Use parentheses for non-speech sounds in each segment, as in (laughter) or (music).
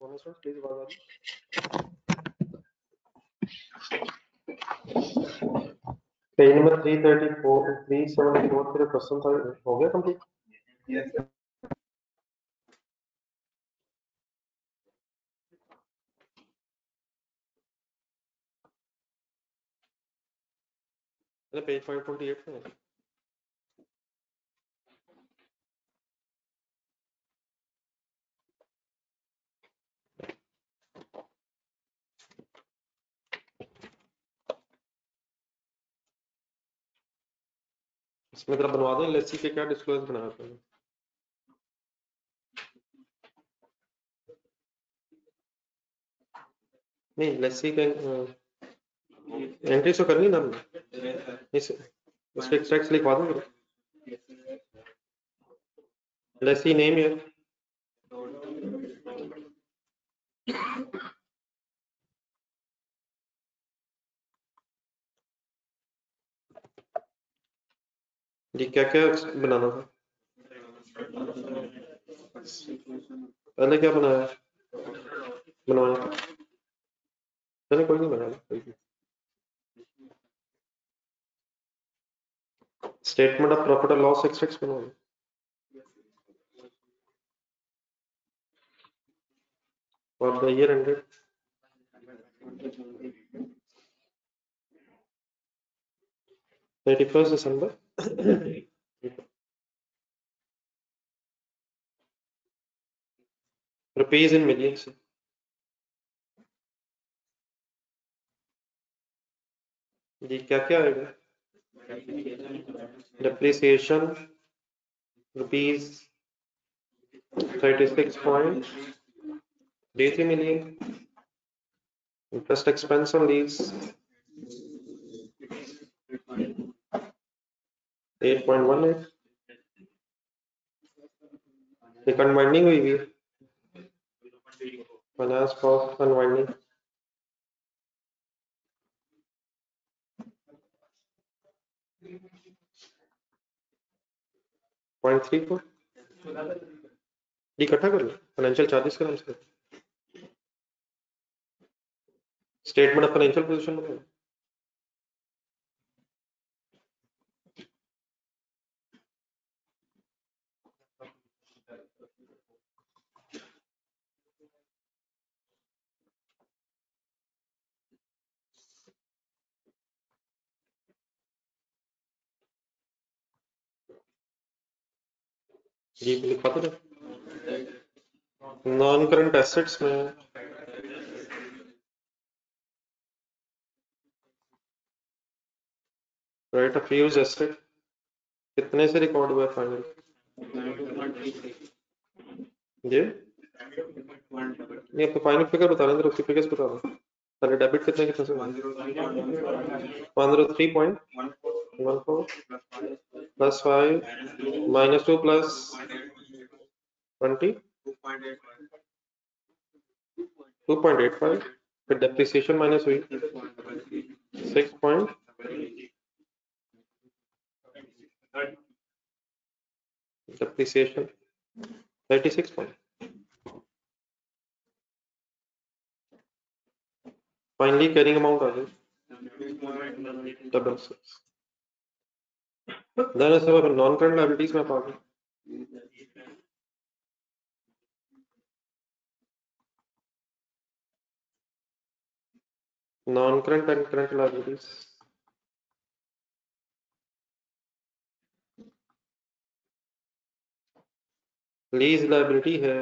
Sir please आवाज़ आ रही page number 334 374 तेरे क्वेश्चन था हो गया कंप्लीट Yes, sir. अरे पेज 528 पे इसमें तेरा बनवा दें लस्सी के क्या डिस्क्लोज बनाया था नहीं लस्सी का एंट्री तो करनी ना इस, उसके एक्सट्रैक्ट्स लिखवा दूँगा लस्सी नेम है जी क्या क्या बनाना था पहले क्या बनाया बनवाया पहले कोई नहीं बनाया स्टेटमेंट ऑफ़ प्रॉफिट और लॉस एक्सट्रैक्ट्स बनवाया और the year ended thirty first December rupees in millions जी क्या क्या आएगा depreciation rupees thirty six point three three million interest expense on lease 8.1 है ये हुई भी है पचास कॉस कन्वाइंडिंग पॉइंट थ्री फोर इकट्ठा कर लो। फाइनेंशियल चार्जेस का नाम से स्टेटमेंट ऑफ़ फाइनेंशियल पोजिशन बनाओ जी लिखवाते रहो नॉन करंट एसेट्स में राइट ऑफ़ यूज़ एसेट कितने से रिकॉर्ड हुआ फाइनल जी। नहीं तो फाइनल फिगर बता रहे हैं फिगर्स बता दो। पहले डेबिट कितने कितने से one zero three point 1 4 plus 5 minus 2 plus 20 2.85 with depreciation minus 8 6 point 30. depreciation 36 point. Finally carrying amount are double six नहीं सर अगर नॉन करंट लाइबिलिटीज में पाओगे non current and current liabilities lease liability है।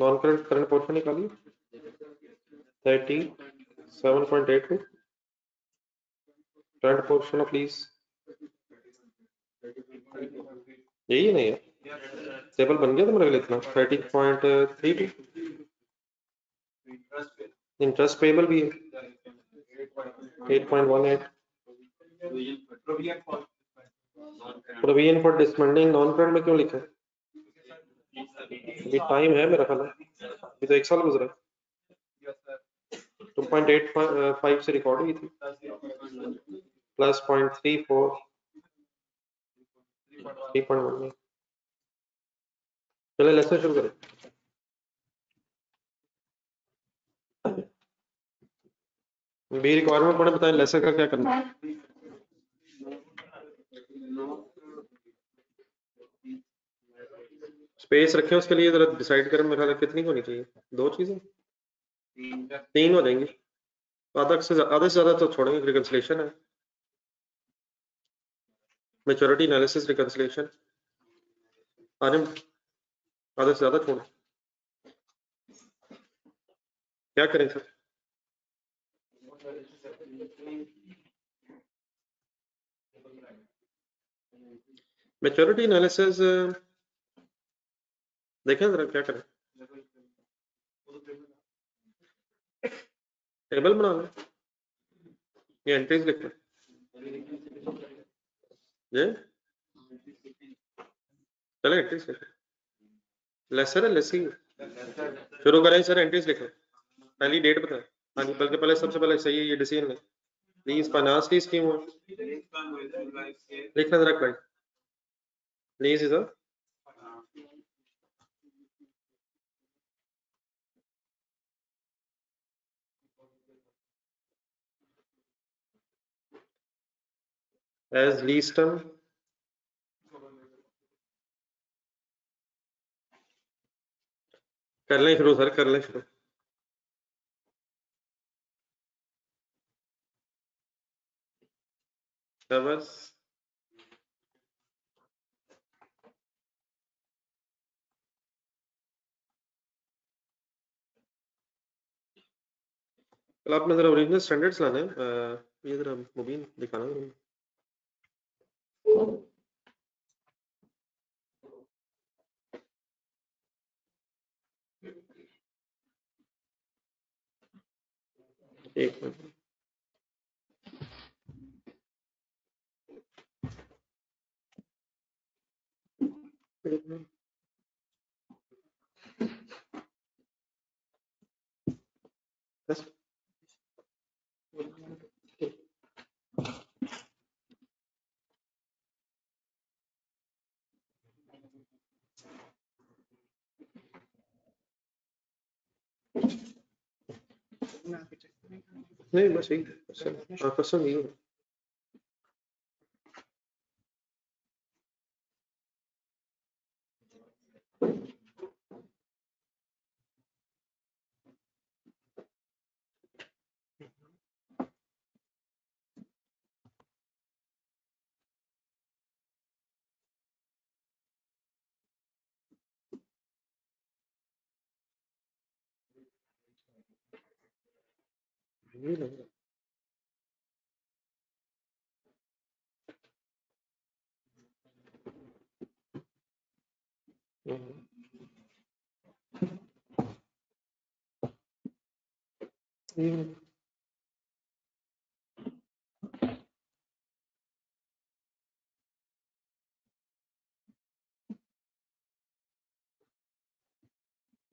Non current current portion निकाली thirty seven point eight two current portion of lease यही नहीं है table बन गया तुम्हारे लिए इतना? Thirty point three two interest payable भी है। Eight point one eight provision for dismantling non current में क्यों लिखा है? अभी टाइम है मेरा ख्याल अभी तो एक साल गुजरा टू पॉइंट एट फाइव से रिकॉर्ड हुई थी। प्लस पॉइंट थ्री फोर चलो लेसन शुरू करें। बी रिक्वायरमेंट पढ़े बताएँ लेसन का क्या करना स्पेस रखे उसके लिए, जरा डिसाइड करें, मेरा ख्याल कितनी होनी चाहिए? दो चीज़ें? तीन हो जाएँगी। आधा से आधे से ज़्यादा तो छोड़ेंगे रिकन्सलेशन है। मेचोरिटी एनालिसिस रिकंसलेशन आने आधे से ज़्यादा छोड़। क्या करें सर? मेचोरिटी एनालिसिस देखें जरा क्या करें। टेबल बना लें। ये एंट्रीज लिख लें। चले एंट्रीज लेसर है। लेसी शुरू करें सर एंट्रीज लिखें। पहली डेट बताए। हाँ जी बल्कि पहले, सबसे पहले सही है, ये डिसीज़न है। प्लीज़ फाइनेंस की स्कीम हो लिखना जरा भाई प्लीज़ इधर as least term कर लें शुरू, सर, कर लें शुरू। बस कल आपने जरा ओरिजिनल स्टैंडर्ड्स लाने ये जरा मुबीन दिखाना जरा एक मिनट बस नहीं बस यही क्वेश्चन हाँ क्वेश्चन यही है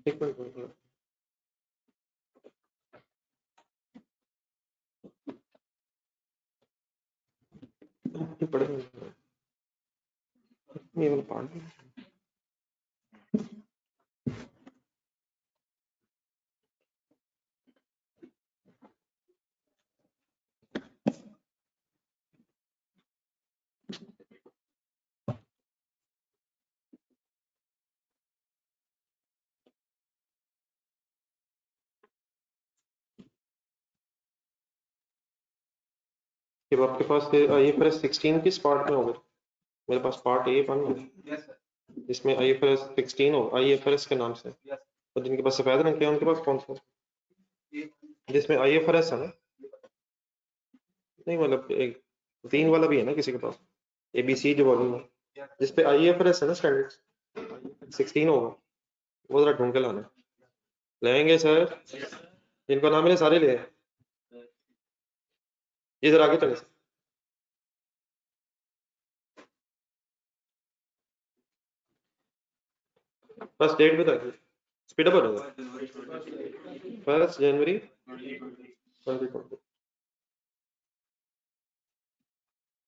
यही लग रहा है। हम्म। यही लग रहा है। एक मिनट एक मिनट ये पढ़ेंगे ये वाला पार्ट जब आपके पास आई एफ़ एस सिक्सटीन किस पार्ट में होगा? मेरे पास पार्ट ए बन है। जिसमें आई एफ़ एस सिक्सटीन हो आई एफ़ एस के नाम से। और जिनके पास सफ़ेद रंग के उनके पास कौन सा जिसमें आई एफ़ एस है ना? नहीं मतलब एक तीन वाला भी है ना किसी के पास? ए बी सी जो है। जिसपे आई एफ़ एस है ना स्टैंडर्ड सिक्सटीन होगा। वो जरा ढूंढ के लाना। लेंगे सर जिनको नाम मिले सारे ले जरा आगे चले फ़र्स्ट डेट बता दीजिए स्पीड अप हो जाएगा? फ़र्स्ट जनवरी?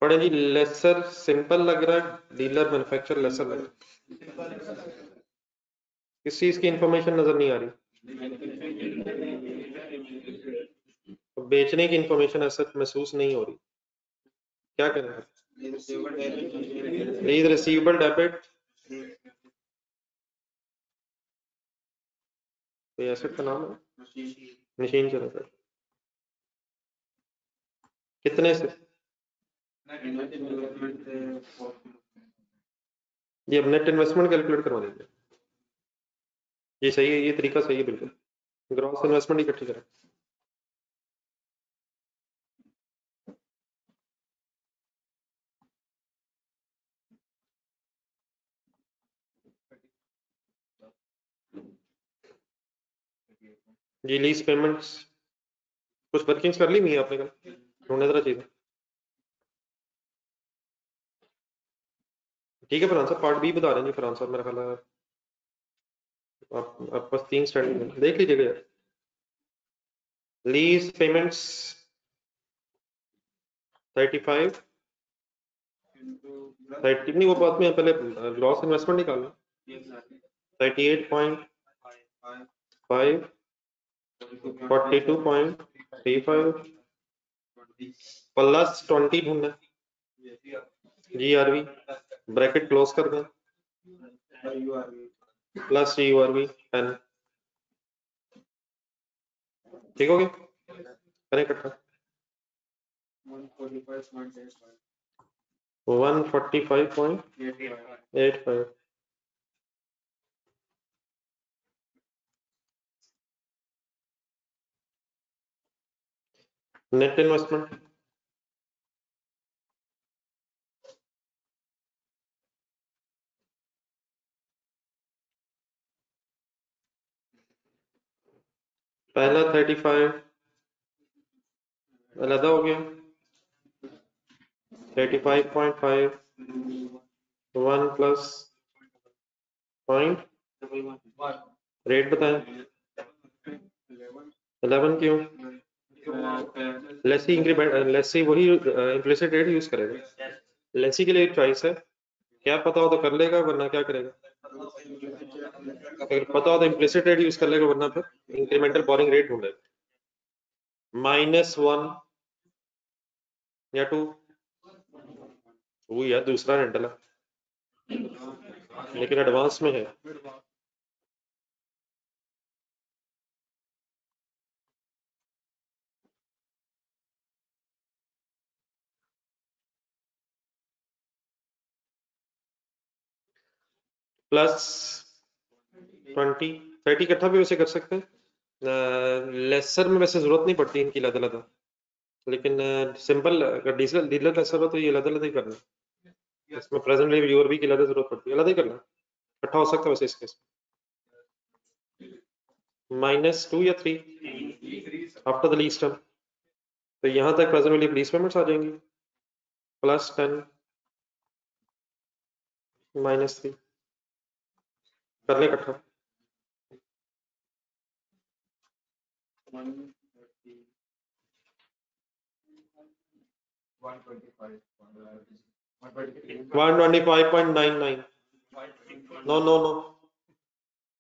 पढ़े जी लेसर सिंपल लग रहा है डीलर मैन्युफैक्चर लेसर लग रहा है। किस चीज़ की इंफॉर्मेशन नज़र नहीं आ रही। बेचने की इंफॉर्मेशन ऐसा महसूस नहीं हो रही। क्या करें लीज रिसीवेबल डेबिट कोई एसेट का नाम है? मशीन चला सर कितने से? ये अब नेट इन्वेस्टमेंट कैलकुलेट करवा दीजिए। ये सही है, ये तरीका सही है, बिल्कुल। ग्रॉस इन्वेस्टमेंट इकट्ठी करें। जी लीज पेमेंट्स कुछ वर्किंग्स कर ली नहीं आपने कल? ढूँढने जरा चीज़ें। ठीक है, फरहान साहब पार्ट बी बता रहे हैं जी, फरहान साहब, मेरा ख्याल है। आप आप बस तीन स्टैंड देख लीजिएगा यार। Lease payments thirty five thirty नहीं, वो बात में पहले लॉस इन्वेस्टमेंट निकालना। Thirty eight point five 42.35 plus twenty ढूंढना। G R V bracket close कर दें। Plus G U R V N ठीक हो गया? करें इकट्ठा 145.85 145.85 net investment. पहला थर्टी फाइव अलहदा हो गया। Thirty five point five one plus point rate बताए। इलेवन क्यों? लेसी इंक्रीमेंट लेसी वही इम्प्लिसिट रेट यूज़ करेगा। लेसी के लिए चॉइस है। क्या पता हो तो कर लेगा, वरना क्या करेगा? अगर पता हो तो इम्प्लिसिट रेट यूज़ कर लेगा, वरना फिर इंक्रीमेंटल बोरिंग रेट ढूंढेगा। माइनस वन या टू वो यार, दूसरा रेंटल है। लेकिन एडवांस में है। प्लस ट्वेंटी, थर्टी इकट्ठा भी वैसे कर सकते हैं। लेसर में वैसे ज़रूरत नहीं पड़ती इनकी लदा लदा लेकिन सिंपल अगर डीजल डीलर लेसर हो तो ये लदा लदा ही करना। इसमें प्रेजेंटली व्यूअर भी की लदा ज़रूरत पड़ती है। लदा ही करना। इकट्ठा हो सकता है वैसे इस केस माइनस टू या three after the lease term तो यहाँ तक प्रेजेंट वैल्यू लीज पेमेंट्स आ जाएँगी। प्लस टेन माइनस थ्री कर ले इकट्ठा। One twenty five point nine nine no no no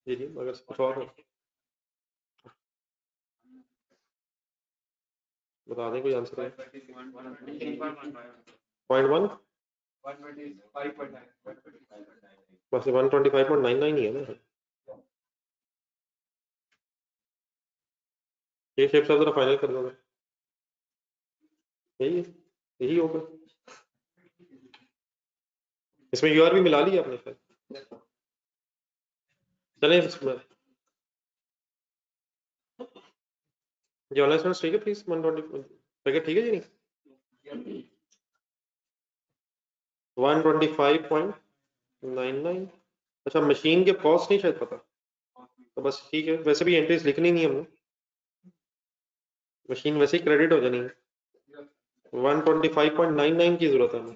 जी जी मगर कुछ और बता दें कोई आंसर है? पॉइंट वन बस one twenty five point nine nine ही। है ना ये शेप साहब जरा फाइनल कर दो यही है, यही होगा। इसमें यूआर भी मिला लिया आपने फिर चलें जी ऑनलाइन ठीक है प्लीज़ वन ट्वेंटी ठीक है जी? नहीं one twenty five point nine nine अच्छा मशीन के कॉस्ट नहीं, शायद पता। तो बस ठीक है, वैसे भी एंट्रीज लिखनी नहीं हमने। मशीन वैसे ही क्रेडिट हो जानी है। One twenty five point nine nine की ज़रूरत है हमें।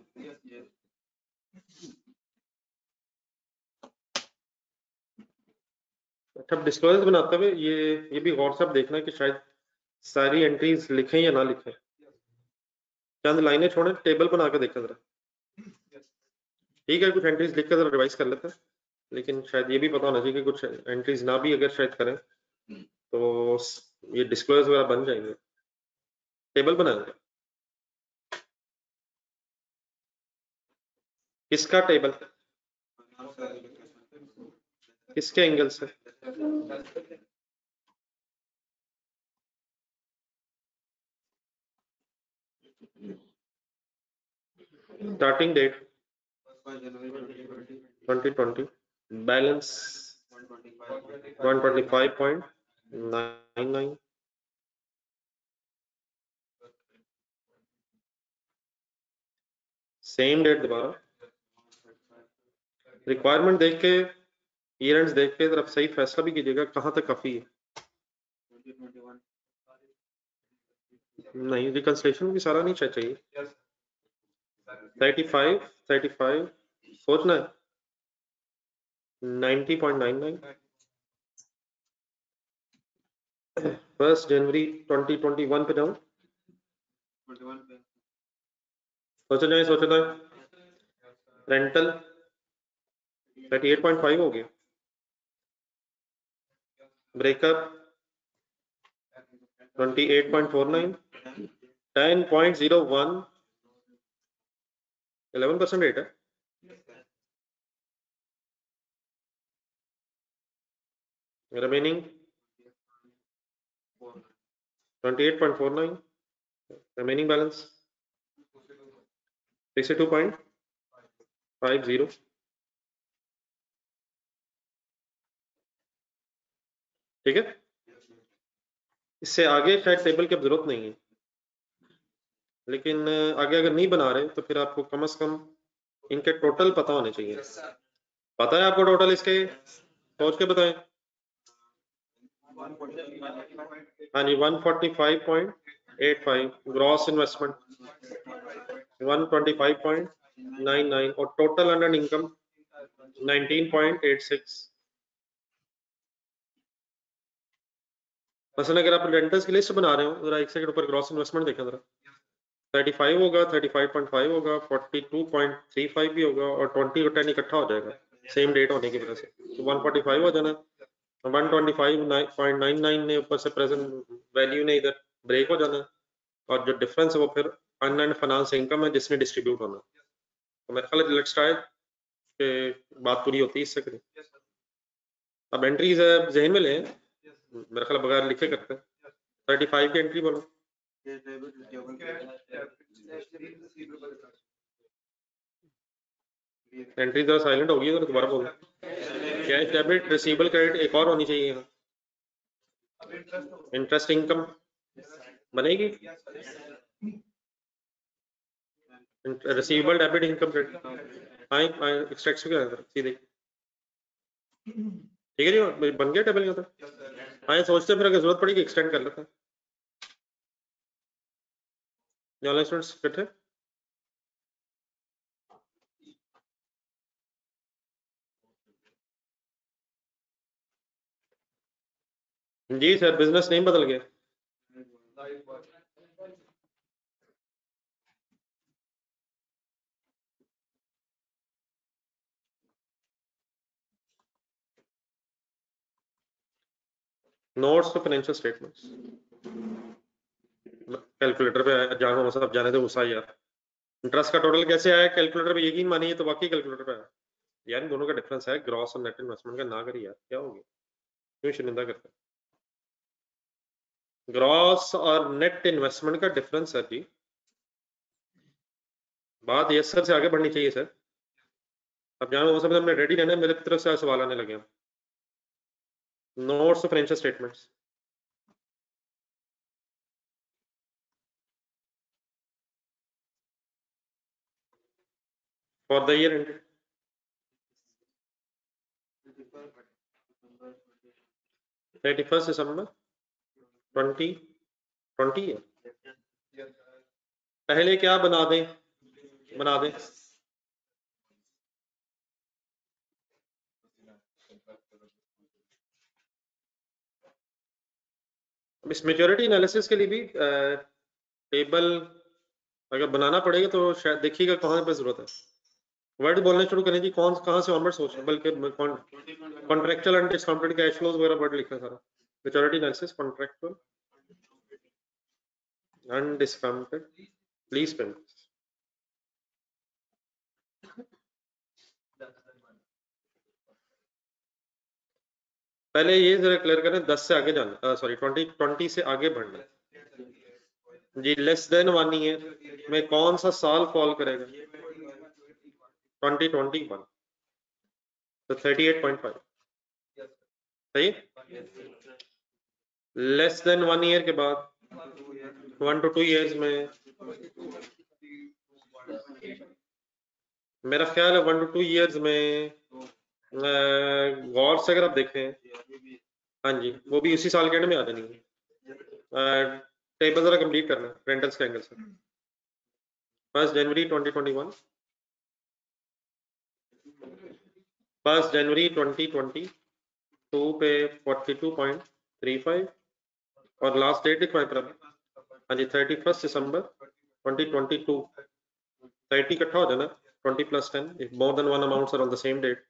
अच्छा डिस्क्लोजर बनाते हुए ये ये भी गौर से देखना कि शायद सारी एंट्रीज लिखें या ना लिखें। चंद लाइनें छोड़ें टेबल बना के देखें जरा। ठीक है कुछ एंट्रीज लिख कर जरा रिवाइज कर लेते हैं। लेकिन शायद ये भी पता होना चाहिए कि कुछ एंट्रीज ना भी अगर शायद करें तो ये डिस्क्लोज वगैरह बन जाएँगे। टेबल बनाएँगे किसका टेबल किसके एंगल से starting date 2020 balance 125.99 same date दोबारा। रिक्वायरमेंट देख के ईयर देख के तरफ़ सही फैसला भी कीजिएगा कहाँ तक काफ़ी है। नहीं रिकंसलेशन भी सारा नहीं चाहिए। थर्टी फाइव थर्टी फाइव सोचना है ninety point nine nine. First जनवरी ट्वेंटी ट्वेंटी वन पे जाऊँ। सोचा जाए सोचा जाए rental thirty eight point five हो गया। Breakup twenty eight point four nine ten point zero one eleven percent rate है। Remaining 28.49 remaining balance? 62.50 ठीक है? इससे आगे शायद टेबल की अब ज़रूरत नहीं है। लेकिन आगे अगर नहीं बना रहे तो फिर आपको कम से कम इनके टोटल पता होने चाहिए। पता है आपको टोटल इसके? सोच के बताएँ। हाँ जी 145.85 ग्रॉस इन्वेस्टमेंट 125.99 और टोटल अंडर इनकम 19.86 मसलन अगर आप रेंटर्स की लिस्ट बना रहे हो, जरा एक सेकंड ऊपर ग्रॉस इन्वेस्टमेंट देखें जरा। 35 होगा 35.5 होगा 42.35 भी होगा और 20 और 10 इकट्ठा हो जाएगा सेम डेट होने की वजह से। तो 145 हो जाना। 125.99 ने ऊपर से प्रेजेंट वैल्यू ने इधर ब्रेक हो जाना और जो डिफरेंस है वो फिर अनलैंड फाइनेंस इनकम है जिसमें डिस्ट्रीब्यूट होना तो मेरे ख्याल लेट्स ट्राई के बात पूरी होती है इससे करें। अब एंट्रीज है जहन में लें। मेरे ख्याल बगैर लिखे करते हैं। थर्टी फाइव की एंट्री बोलो। एंट्री जरा साइलेंट होगी तो दोबारा बोलो। कैश डेबिट रिसीवेबल क्रेडिट एक और होनी चाहिए यहाँ। इंटरेस्ट इनकम बनेगी? रिसीवेबल डेबिट इनकम क्रेडिट हाँ एक्सट्रैक्ट क्या है, सीधे। ठीक है जी, बन गया टेबल यहाँ पर हाँ सोचते फिर अगर ज़रूरत पड़ेगी एक्सटेंड कर लेते हैं। स्टूडेंट्स फिट जी सर बिज़नेस नहीं बदल गया। नोट्स तो फाइनेंशियल स्टेटमेंट्स कैलकुलेटर पे जानो मतलब जाने दो, गुस्सा यार इंटरेस्ट का टोटल कैसे आया? कैलकुलेटर पे यकीन मानिए तो बाकी कैलकुलेटर पे यार दोनों का डिफरेंस है ग्रॉस और नेट इन्वेस्टमेंट का ना करिए यार, क्या हो गया? क्यों शर्मिंदा करते ग्रॉस और नेट इन्वेस्टमेंट का डिफरेंस है जी। बात यस सर से आगे बढ़नी चाहिए, सर। अब जानो, वो सब हमने रेडी रहना मेरे तरफ़ से सवाल आने लगे notes of financial statements for the year ended. Thirty first December. Twenty twenty है। पहले क्या बना दें? बना दें। इस मेजोरिटी एनालिसिस के लिए भी टेबल अगर बनाना पड़ेगा तो शायद देखिएगा कहाँ पर ज़रूरत है। वर्ड बोलने शुरू करें जी कौन कहाँ से ऑनवर्ड सोच बल्कि contractual and discounted cash flows वगैरह वर्ड लिखा सारा। Majority analysis contractual undiscounted lease payment पहले ये जरा क्लियर करें दस से आगे जाना। सॉरी ट्वेंटी ट्वेंटी से आगे बढ़ना। जी लेस देन वन ईयर में कौन सा साल फॉल करेगा? ट्वेंटी ट्वेंटी वन तो थर्टी एट पॉइंट फाइव सही? लेस देन वन ईयर के बाद। वन टू टू ईयर्स में। मेरा ख्याल है वन टू टू ईयर्स में गौर से अगर आप देखें हाँ जी, वो भी उसी साल के एंड में आ जानी टेबल जरा कंप्लीट करना रेंटल्स के एंगल से। फ़र्स्ट जनवरी 2021 फ़र्स्ट जनवरी 2022 पे 42.35 और लास्ट डेट लिखवाए पर हाँ जी थर्टी फ़र्स्ट दिसंबर 2022 30 इकट्ठा हो जाना 20 plus 10 if more than one amounts are on the same date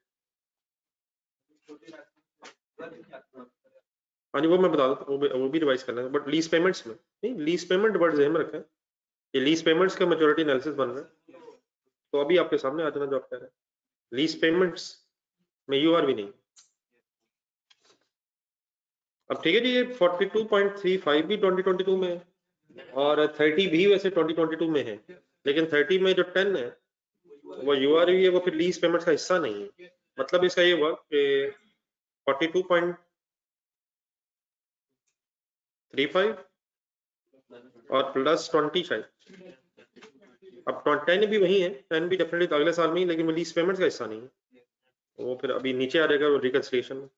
हाँ जी, वो मैं बता देता हूँ, वो भी वो भी रिवाइज करना है बट लीज पेमेंट्स में। नहीं लीज पेमेंट वर्ड जहन में रखें। ये लीज पेमेंट्स का मेजोरिटी एनालिसिस बन रहा है। तो अभी आपके सामने आ जाना जो आप कह रहे हैं। लीज पेमेंट्स में यू आर भी नहीं अब ठीक है जी, ये 42.35 भी 2022 में और 30 भी वैसे 2022 में है, लेकिन 30 में जो 10 है, वो यू आर है, वो फिर लीज पेमेंट का हिस्सा नहीं है। मतलब इसका ये हुआ कि 42. थ्री फाइव और प्लस ट्वेंटी शायद अब टेन भी वही है टेन भी डेफिनेटली तो अगले साल में ही, लेकिन वो लीज पेमेंट्स का हिस्सा नहीं है। वो फिर अभी नीचे आ जाएगा रिकन्सिलेशन में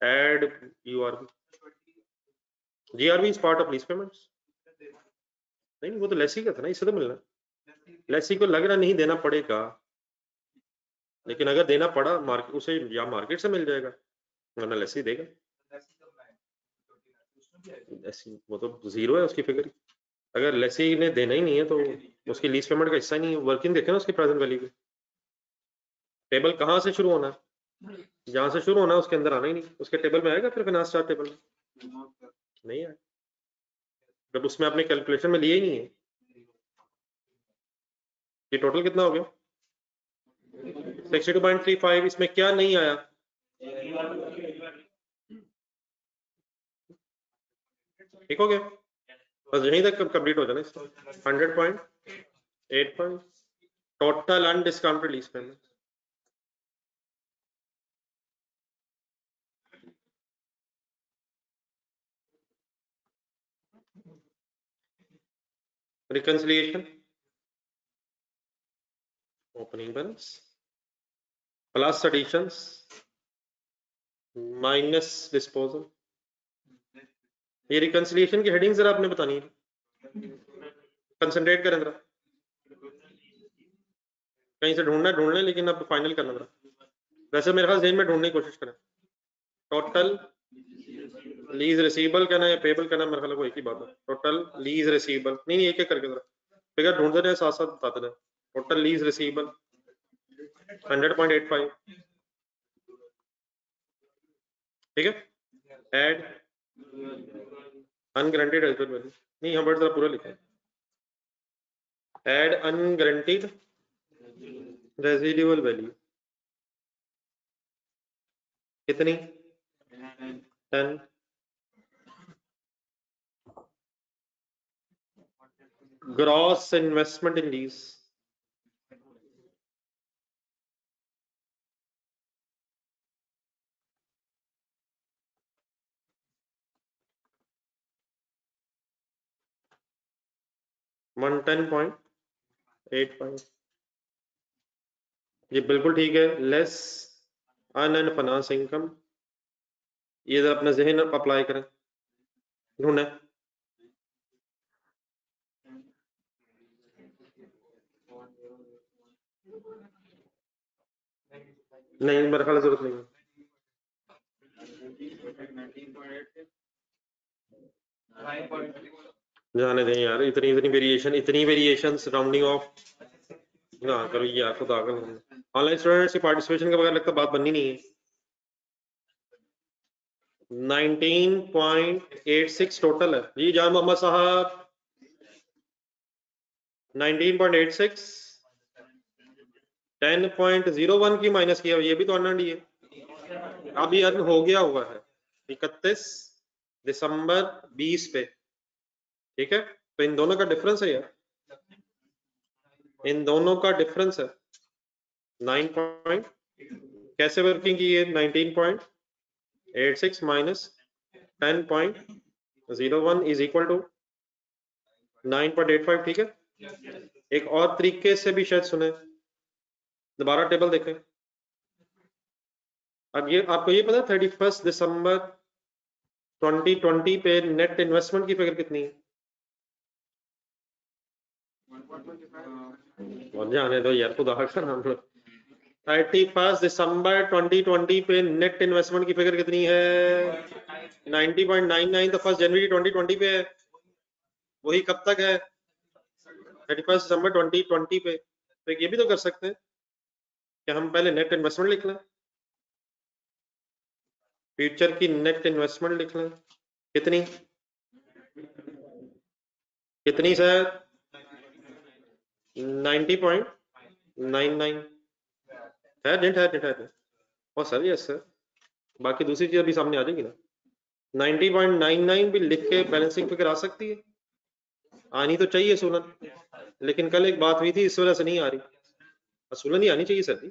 add U R B G R B is part of lease payments नहीं, वो तो लेसी का था ना, इससे तो मिलना। लेसी को लग रहा नहीं, देना पड़ेगा। लेकिन अगर देना पड़ा मार्केट उसे या मार्केट से मिल जाएगा, वरना लेसी देगा। ऐसी वो तो ज़ीरो है उसकी फिगर अगर लेसी ने देना ही नहीं है तो उसकी लीज पेमेंट का हिस्सा नहीं है। वर्किंग देखे ना उसकी प्रेजेंट वैल्यू की। टेबल कहाँ से शुरू होना? है जहाँ से शुरू होना है उसके अंदर आना ही नहीं। उसके टेबल में आएगा, फिर फिनांस चार्ट टेबल में। नहीं आए जब उसमें आपने कैलकुलेशन में लिए ही नहीं है। ये टोटल कितना हो गया? Sixty two point three five इसमें क्या नहीं आया? ठीक हो गया। बस यहीं तक कंप्लीट हो जाना इसका। Hundred point eight point total undiscounted lease payment reconciliation. Opening balance. Plus additions. Minus disposal. ये रिकंसिलिएशन की हेडिंग जरा आपने बतानी है। कंसंट्रेट करें जरा। कहीं से ढूंढना ढूंढ लें, लेकिन अब फाइनल करना जरा। वैसे मेरे ख्याल जेन में ढूँढने की कोशिश करें। टोटल लीज रिसीबल कहना है पेबल कहना मेरे ख्याल को एक ही बात है। टोटल लीज रिसीबल नहीं नहीं, एक एक करके जरा। फिगर ढूंढते रहे साथ साथ बताते रहे टोटल लीज एट फाइव ठीक है? एड अनग्रांटेड रेजिडुअल वैल्यू नहीं पर जरा पूरा लिखा एड अनग्रांटेड रेजिडुअल वैल्यू कितनी? Ten gross investment in these. One ten point eight five ये बिल्कुल ठीक है less unearned finance income ये अपना जहन अप्लाई करें। ढूंढे। नहीं मेरे ख्याल ज़रूरत नहीं है। जाने दें यार, इतनी इतनी वेरिएशन इतनी वेरिएशन राउंडिंग ऑफ़ ना करो यार, खुदा कर ऑनलाइन स्टूडेंट्स की पार्टिसिपेशन के बगैर लगता बात बननी नहीं है। 19.86 टोटल है। जी, जान मोहम्मद साहब। 19.86 10.01 की माइनस किया ये भी तो अर्न है अभी अर्न हो गया हुआ है इकतीस दिसंबर 20 पे। ठीक है? तो इन दोनों का डिफरेंस है यार। इन दोनों का डिफरेंस है। नाइन पॉइंट कैसे वर्किंग की है nineteen point eight six minus ten point zero one is equal to nine point eight five ठीक है? एक और तरीके से भी शायद सुने। दोबारा टेबल देखें। अब ये, आपको ये पता थर्टी फ़र्स्ट दिसंबर 2020 पे नेट इन्वेस्टमेंट की फिगर कितनी है? जाने दो यार, खुदा हम लोग थर्टी फ़र्स्ट दिसंबर 2020 पे नेट इन्वेस्टमेंट की फिगर कितनी है? 90.99 तो फ़र्स्ट जनवरी 2020 पे है। वही कब तक है? थर्टी फ़र्स्ट दिसंबर 2020 पे। तो ये भी तो कर सकते हैं। कि हम पहले नेट इन्वेस्टमेंट लिख लें। फ्यूचर की नेट इन्वेस्टमेंट लिख लें। कितनी? कितनी सर 90.99 है डेंट है डेंट है और सर यस सर बाकी दूसरी चीज़ अभी सामने आ जाएगी ना। 90.99 भी लिख के बैलेंसिंग फिगर आ सकती है। आनी तो चाहिए सोलन लेकिन कल एक बात हुई थी, इस वजह से नहीं आ रही। सोलन ही आनी चाहिए सर जी।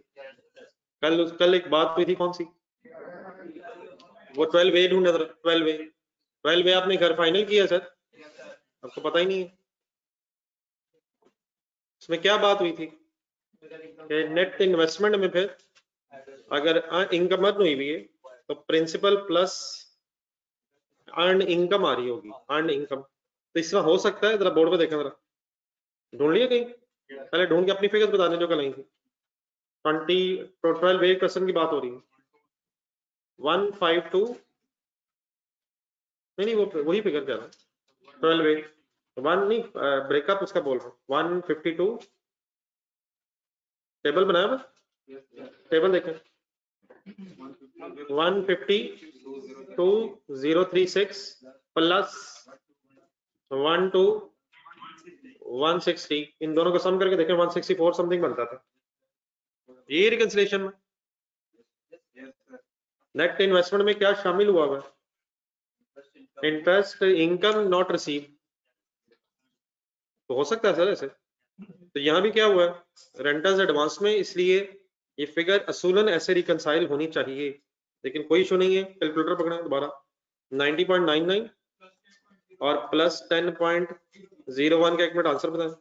कल कल एक बात हुई थी कौन सी? वो ट्वेल्व ए ढूंढ रहा ट्वेल्व ए। ट्वेल्व ए आपने घर फाइनल किया सर? आपको पता ही नहीं है। उसमें क्या बात हुई थी? नेट इन्वेस्टमेंट में फिर अगर इनकम अर्न हुई हुई है तो प्रिंसिपल प्लस अर्न इनकम आ रही होगी अर्न इनकम तो इसमें हो सकता है, जरा बोर्ड पे देखा जरा। ढूंढ लिया कहीं? पहले ढूंढ के अपनी फिगर बता दें जो कल आई थी। ट्वेंटी ट्वेल्व ए क्वेश्चन की बात हो रही है। वन फाइव टू नहीं नहीं, वो वही फिगर कह रहा हूँ। ट्वेल्व ए वन नहीं ब्रेकअप उसका बोल रहा हूँ। वन फिफ्टी टू टेबल बनाया मैं टेबल देखें। One fifty two zero three six plus one two one sixty इन दोनों को सम करके देखें वन सिक्सटी फोर समथिंग बनता था। ये रिकन्सिलेशन में? नेट इन्वेस्टमेंट में क्या शामिल हुआ हुआ? इंटरेस्ट इनकम नॉट रिसीव तो हो सकता है सर ऐसे। तो यहाँ भी क्या हुआ? रेंटर्स एडवांस में इसलिए ये फिगर असूलन ऐसे रिकनसाइल होनी चाहिए। लेकिन कोई इशू नहीं है। कैलकुलेटर पकड़े दोबारा। 90.99 और प्लस 10.01 का एक मिनट आंसर बताएँ।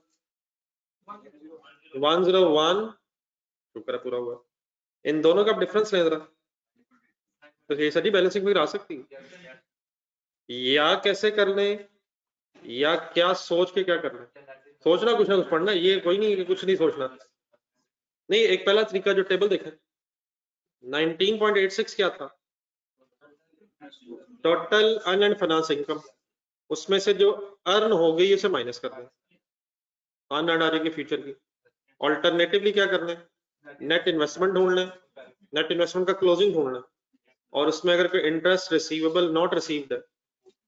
101 शुक्र पूरा हुआ। इन दोनों का डिफरेंस लें जरा। तो ये सभी बैलेंसिंग फिगर आ सकती है? या कैसे कर लें या क्या सोच के क्या करना सोचना कुछ ना कुछ पढ़ना ये कोई नहीं कुछ नहीं सोचना। नहीं, एक पहला तरीका जो टेबल देखें। 19.86 क्या था? Total earn and finance income उसमें से जो अर्न हो गई, उसे माइनस कर दें। अर्न अर्न आ जाएगी फ्यूचर की। ऑल्टरनेटिवली क्या करना है? नेट इन्वेस्टमेंट ढूंढना लें नेट इन्वेस्टमेंट का क्लोजिंग ढूंढना, और उसमें अगर कोई इंटरेस्ट रिसीवेबल नॉट रिसीव्ड है,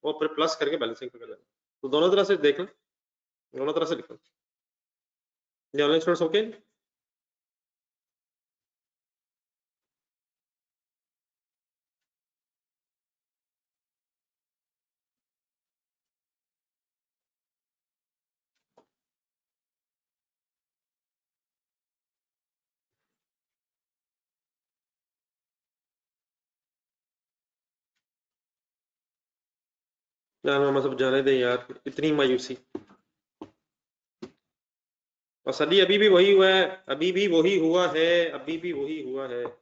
वो फिर प्लस करके बैलेंसिंग कर लेना। तो दोनों तरह से देख लें, दोनों तरह से लिख लें। ओके यार सब जाने दें यार, इतनी मायूसी। और सदी अभी भी वही हुआ है, अभी भी वही हुआ है, अभी भी वही हुआ है।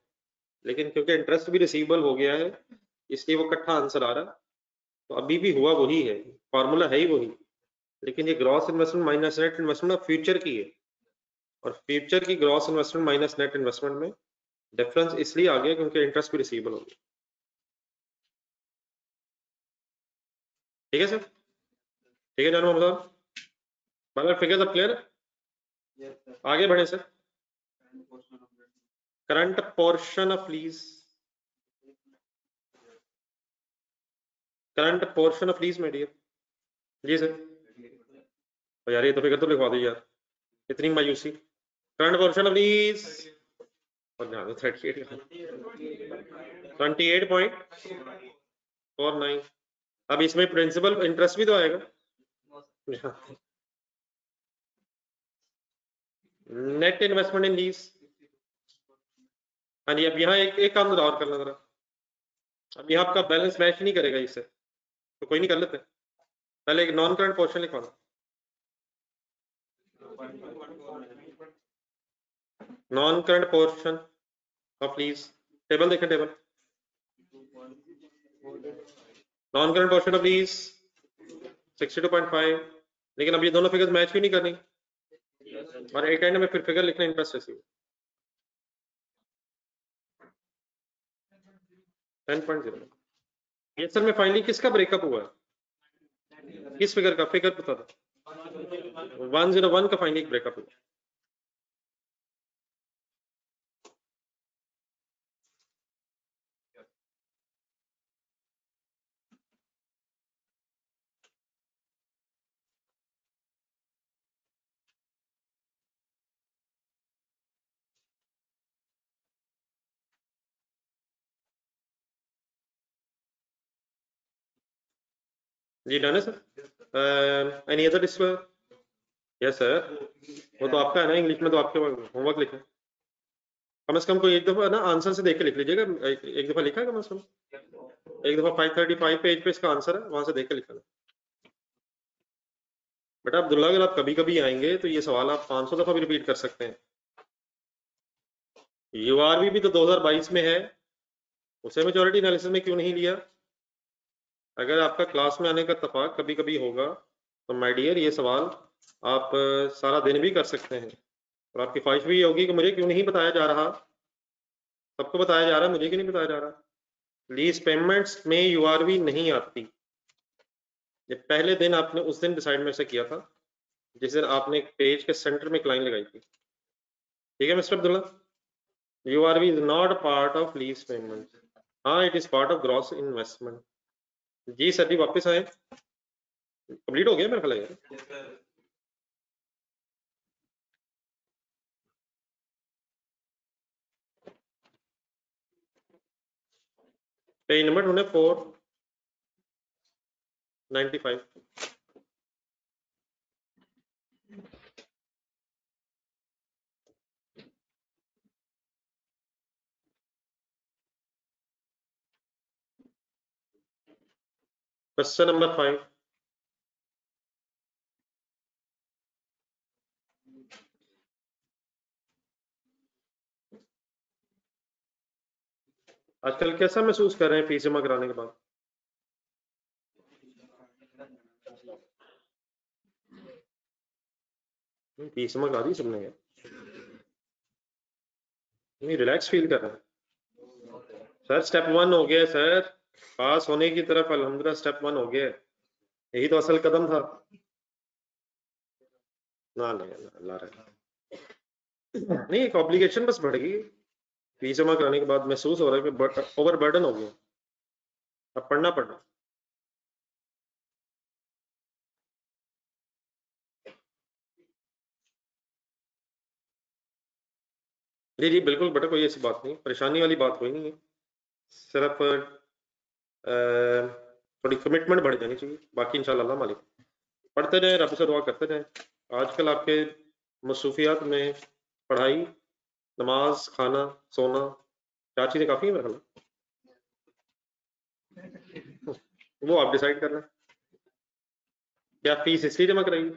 लेकिन क्योंकि इंटरेस्ट भी रिसीवेबल हो गया है, इसलिए वो इकट्ठा आंसर आ रहा। तो अभी भी हुआ वही है फॉर्मूला है ही वही। लेकिन ये gross investment minus net investment future की है। और फ्यूचर की gross investment minus net investment में डिफरेंस इसलिए आ गया क्योंकि इंटरेस्ट भी रिसीवेबल हो गया। ठीक है सर? ठीक है जानवर मतलब मतलब फिगर सब क्लियर आगे बढ़े sir. Current portion of lease current portion of lease में डियर जी सर। यार ये तो फिगर तो लिखवा दो यार। इतनी मायूसी। करंट पोर्शन प्लीज़ और ध्यान thirty eight twenty eight point four nine अब इसमें प्रिंसिपल इंटरेस्ट भी तो आएगा। नेट इन्वेस्टमेंट इन लीज हाँ जी, अब यहाँ एक एक काम और करना जरा। अब यहाँ आपका बैलेंस मैच नहीं करेगा इससे। तो कोई नहीं, कर लेते पहले एक नॉन करंट पोर्शन लिखवाना। Non current portion of lease table देखें table non current portion of lease 62.5 लेकिन अब ये दोनों फिगर्स मैच क्यों नहीं करनी। और एक एंड में फिर फिगर लिखना इंटरेस्ट रेशियो 10.0 ये सर में फाइनली किसका ब्रेकअप हुआ? है किस फिगर का? फिगर बता दो 101 का फाइनली ब्रेकअप हुआ। जी डन है sir any other display yes sir वो तो आपका है ना इंग्लिश में तो आपके होमवर्क लिखा कम से कम कोई एक दफ़ा ना आंसर से देख के लिख लीजिएगा। एक, दफ़ा लिखा है कम से कम? एक दफ़ा 535 पेज पे इसका आंसर है वहाँ से देख के लिखा बेटा अब्दुल्ला अगर आप कभी कभी आएँगे तो ये सवाल आप 500 दफ़ा भी रिपीट कर सकते हैं। यूआरवी भी तो 2022 में है। उसे मेजोरिटी एनालिसिस में क्यों नहीं लिया? अगर आपका क्लास में आने का तफाक कभी कभी होगा तो माय डियर ये सवाल आप सारा दिन भी कर सकते हैं। और आपकी ख्वाहिश भी ये होगी कि मुझे क्यों नहीं बताया जा रहा? सबको बताया जा रहा मुझे क्यों नहीं बताया जा रहा? लीज पेमेंट्स में यूआरवी नहीं आती। ये पहले दिन आपने, उस दिन डिसाइड में से किया था, जिस दिन आपने पेज के सेंटर में क्लाइन लगाई थी। ठीक है mister Abdullah U R V is not part of lease payment हाँ it is part of gross investment ji, sir जी, वापस आए। कंप्लीट हो गया मेरा ख्याल पेज नंबर ढूंढे four ninety five Question number five. आजकल कैसा महसूस कर रहे हैं फ़ीस जमा कराने के बाद? फ़ीस जमा करा दी सबने नहीं रिलैक्स फील कर रहे हैं। सर स्टेप वन हो गया, सर। पास होने की तरफ़ अलहमदुल्ला स्टेप वन हो गया। यही तो असल कदम था। ना नहीं अल्लाह रहे नहीं, एक ऑब्लिगेशन बस बढ़ गई। फ़ीस जमा कराने के बाद महसूस हो रहा है कि ओवर बर्डन हो गया। अब पढ़ना पड़ना जी जी, बिल्कुल बेटा कोई ऐसी बात नहीं। परेशानी वाली बात कोई नहीं है। सिर्फ़ थोड़ी कमिटमेंट बढ़ जानी चाहिए। बाकी इंशाल्लाह मालिक पढ़ते जाए रब से दुआ करते जाए आजकल आपके मसरूफियात में पढ़ाई, नमाज़, खाना, सोना चार चीज़ें काफ़ी है मेरे वो आप डिसाइड कर रहे क्या फ़ीस इसलिए जमा कराइए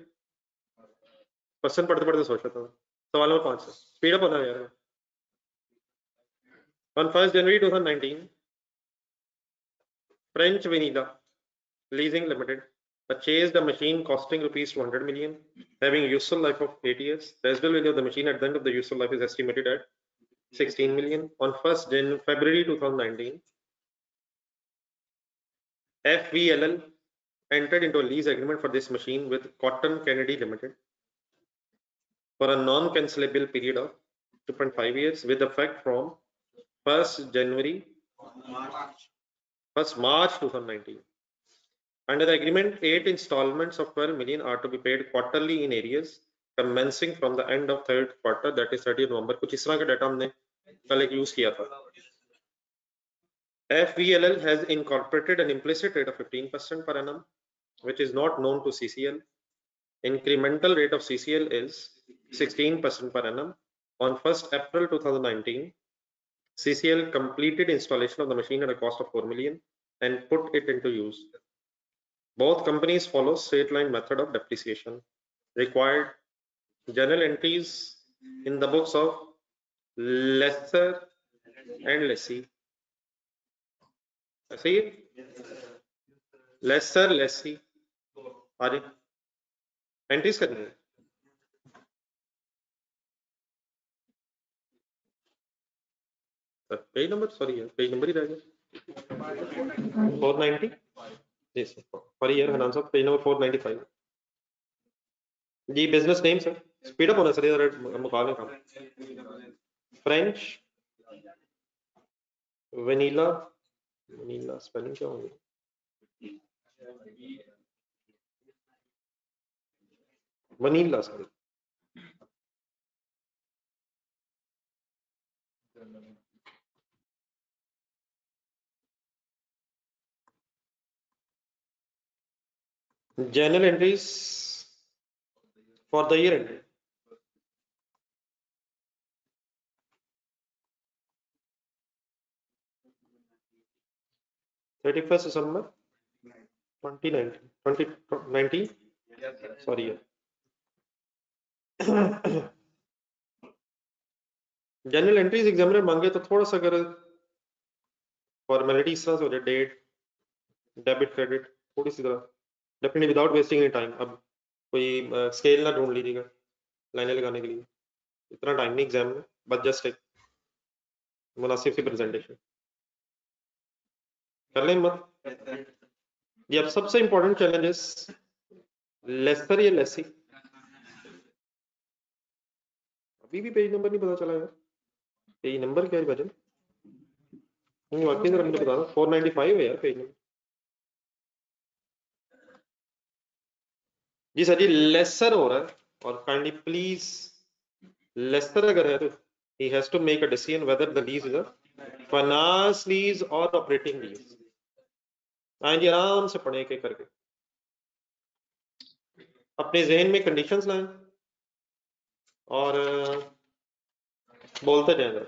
क्वेश्चन पढ़ते पढ़ते सोच लेता हूँ। सवाल नंबर पाँच स्पीड अप होना यार। जनवरी 1st January 2019 French Vanilla Leasing Limited purchased a machine costing rupees 200 million, having useful life of 8 years. The residual value of the machine at the end of the useful life is estimated at 16 million. On 1st Jan February 2019, FVLL entered into a lease agreement for this machine with Cotton Kennedy Limited for a non-cancelable period of 2.5 years with effect from 1st January March. First March 2019. Under the agreement, eight installments of 12 million are to be paid quarterly in areas commencing from the end of third quarter that is 30 November कुछ इस तरह का data हमने कल एक use किया था FVLL has incorporated an implicit rate of 15% per annum which is not known to CCL incremental rate of CCL is 16% per annum on 1st April 2019 CCL completed installation of the machine at a cost of 4 million and put it into use both companies follow straight line method of depreciation required journal entries in the books of lesser and lessee. See, lesser lessee. are entries करनी है page number sorry है page number ही रह गया। 490 yes for year Hanan साहब page number 495 जी business name sir speed up होना sir इधर मुकाबले काम। फ्रेंच वनीला वनीला स्पेलिंग क्या होगी? Vanilla sir journal entries for the year ended. Thirty-first December, twenty nineteen, twenty nineteen, sorry. Journal entries examiner मांगे तो थोड़ा सा अगर फॉर्मेलिटी इस तरह से हो जाए डेट डेबिट क्रेडिट थोड़ी सी तरह definitely without wasting any time अब कोई स्केल ना ढूंढ लीजिएगा, लाइनें लगाने के लिए। इतना टाइम नहीं एग्ज़ाम में बट जस्ट एक मुनासिब सी प्रेजेंटेशन कर लें मत। ये अब सबसे इंपॉर्टेंट चैलेंजेस लेसर या लेसी अभी भी पेज नंबर नहीं पता चला यार। पेज नंबर क्या है भजन वाकई जरा मुझे बता दो। 495 है यार पेज नंबर जी सर जी लेसर हो रहा है और काइंडली प्लीज़ लेसर अगर है तो he has to make a decision whether the lease is a finance lease or operating lease. हाँ जी आराम से पढ़े के करके। अपने जहन में कंडीशंस लाएँ और बोलते जाएँ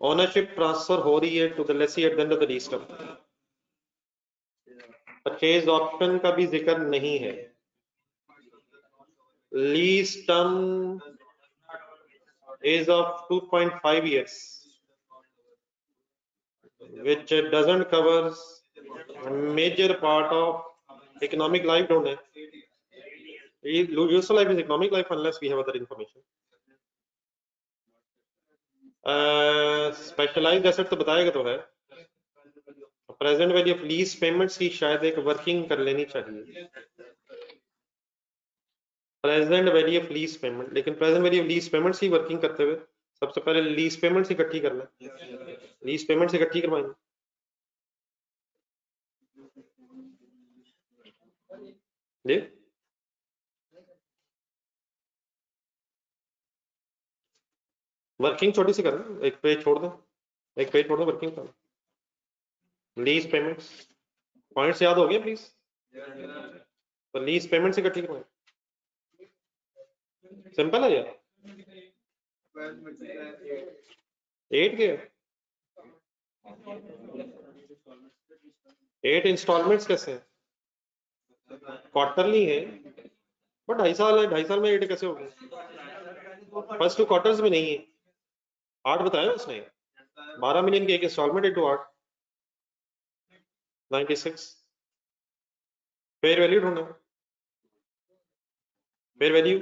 ओनरशिप ट्रांसफ़र हो रही है to the lessee at the end of the lease term purchase option का भी ज़िक्र नहीं है। lease term is of 2.5 years which doesn't cover major part of economic life don't it useful life is economic life unless we have other information uh, specialized asset तो बताएगा तो है present value of lease payments की शायद एक working कर लेनी चाहिए Present value of lease payment लेकिन present value of lease payments he working करते हुए सबसे पहले लीज पेमेंट्स इकट्ठी कर लें लीज पेमेंट्स इकट्ठी करवाएँगे। जी? वर्किंग छोटी सी कर एक पेज छोड़ दो एक पेज छोड़ दो वर्किंग कर लीज पेमेंट्स पॉइंट्स याद हो गए प्लीज़ तो लीज पेमेंट्स इकट्ठी करवाएँ। सिंपल है यार। एट के? एट इंस्टॉलमेंट्स कैसे हैं? क्वार्टरली है। बट ढाई साल है, ढाई साल में एट कैसे हो गए? फ़र्स्ट टू क्वार्टर्स में नहीं है। आठ बताया उसने? बारह मिलियन की एक इंस्टॉलमेंट इंटू आठ। नाइन्टी सिक्स फेयर वैल्यू ढूंढना फेयर वैल्यू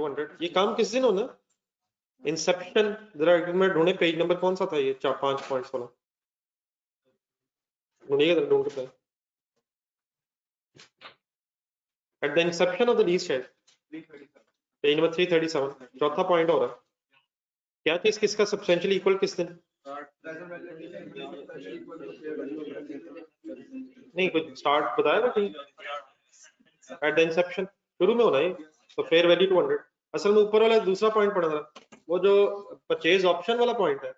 200 ये काम किस दिन होना? इंसेप्शन जरा मैं ढूंढे पेज नंबर कौन सा था ये? चार, पाँच पॉइंट्स वाला। ढूंढिएगा जरा, ढूंढ के at the inception of the lease share page number 337 चौथा पॉइंट हो रहा है। क्या चीज़ किसका सब्सटेंशियली इक्वल किस दिन? नहीं, कुछ स्टार्ट बताया ना कहीं? एट द इंसेप्शन शुरू में होना है तो फेयर वैल्यू 200 असल में ऊपर वाला दूसरा पॉइंट पढ़ा था वो जो परचेज ऑप्शन वाला पॉइंट है,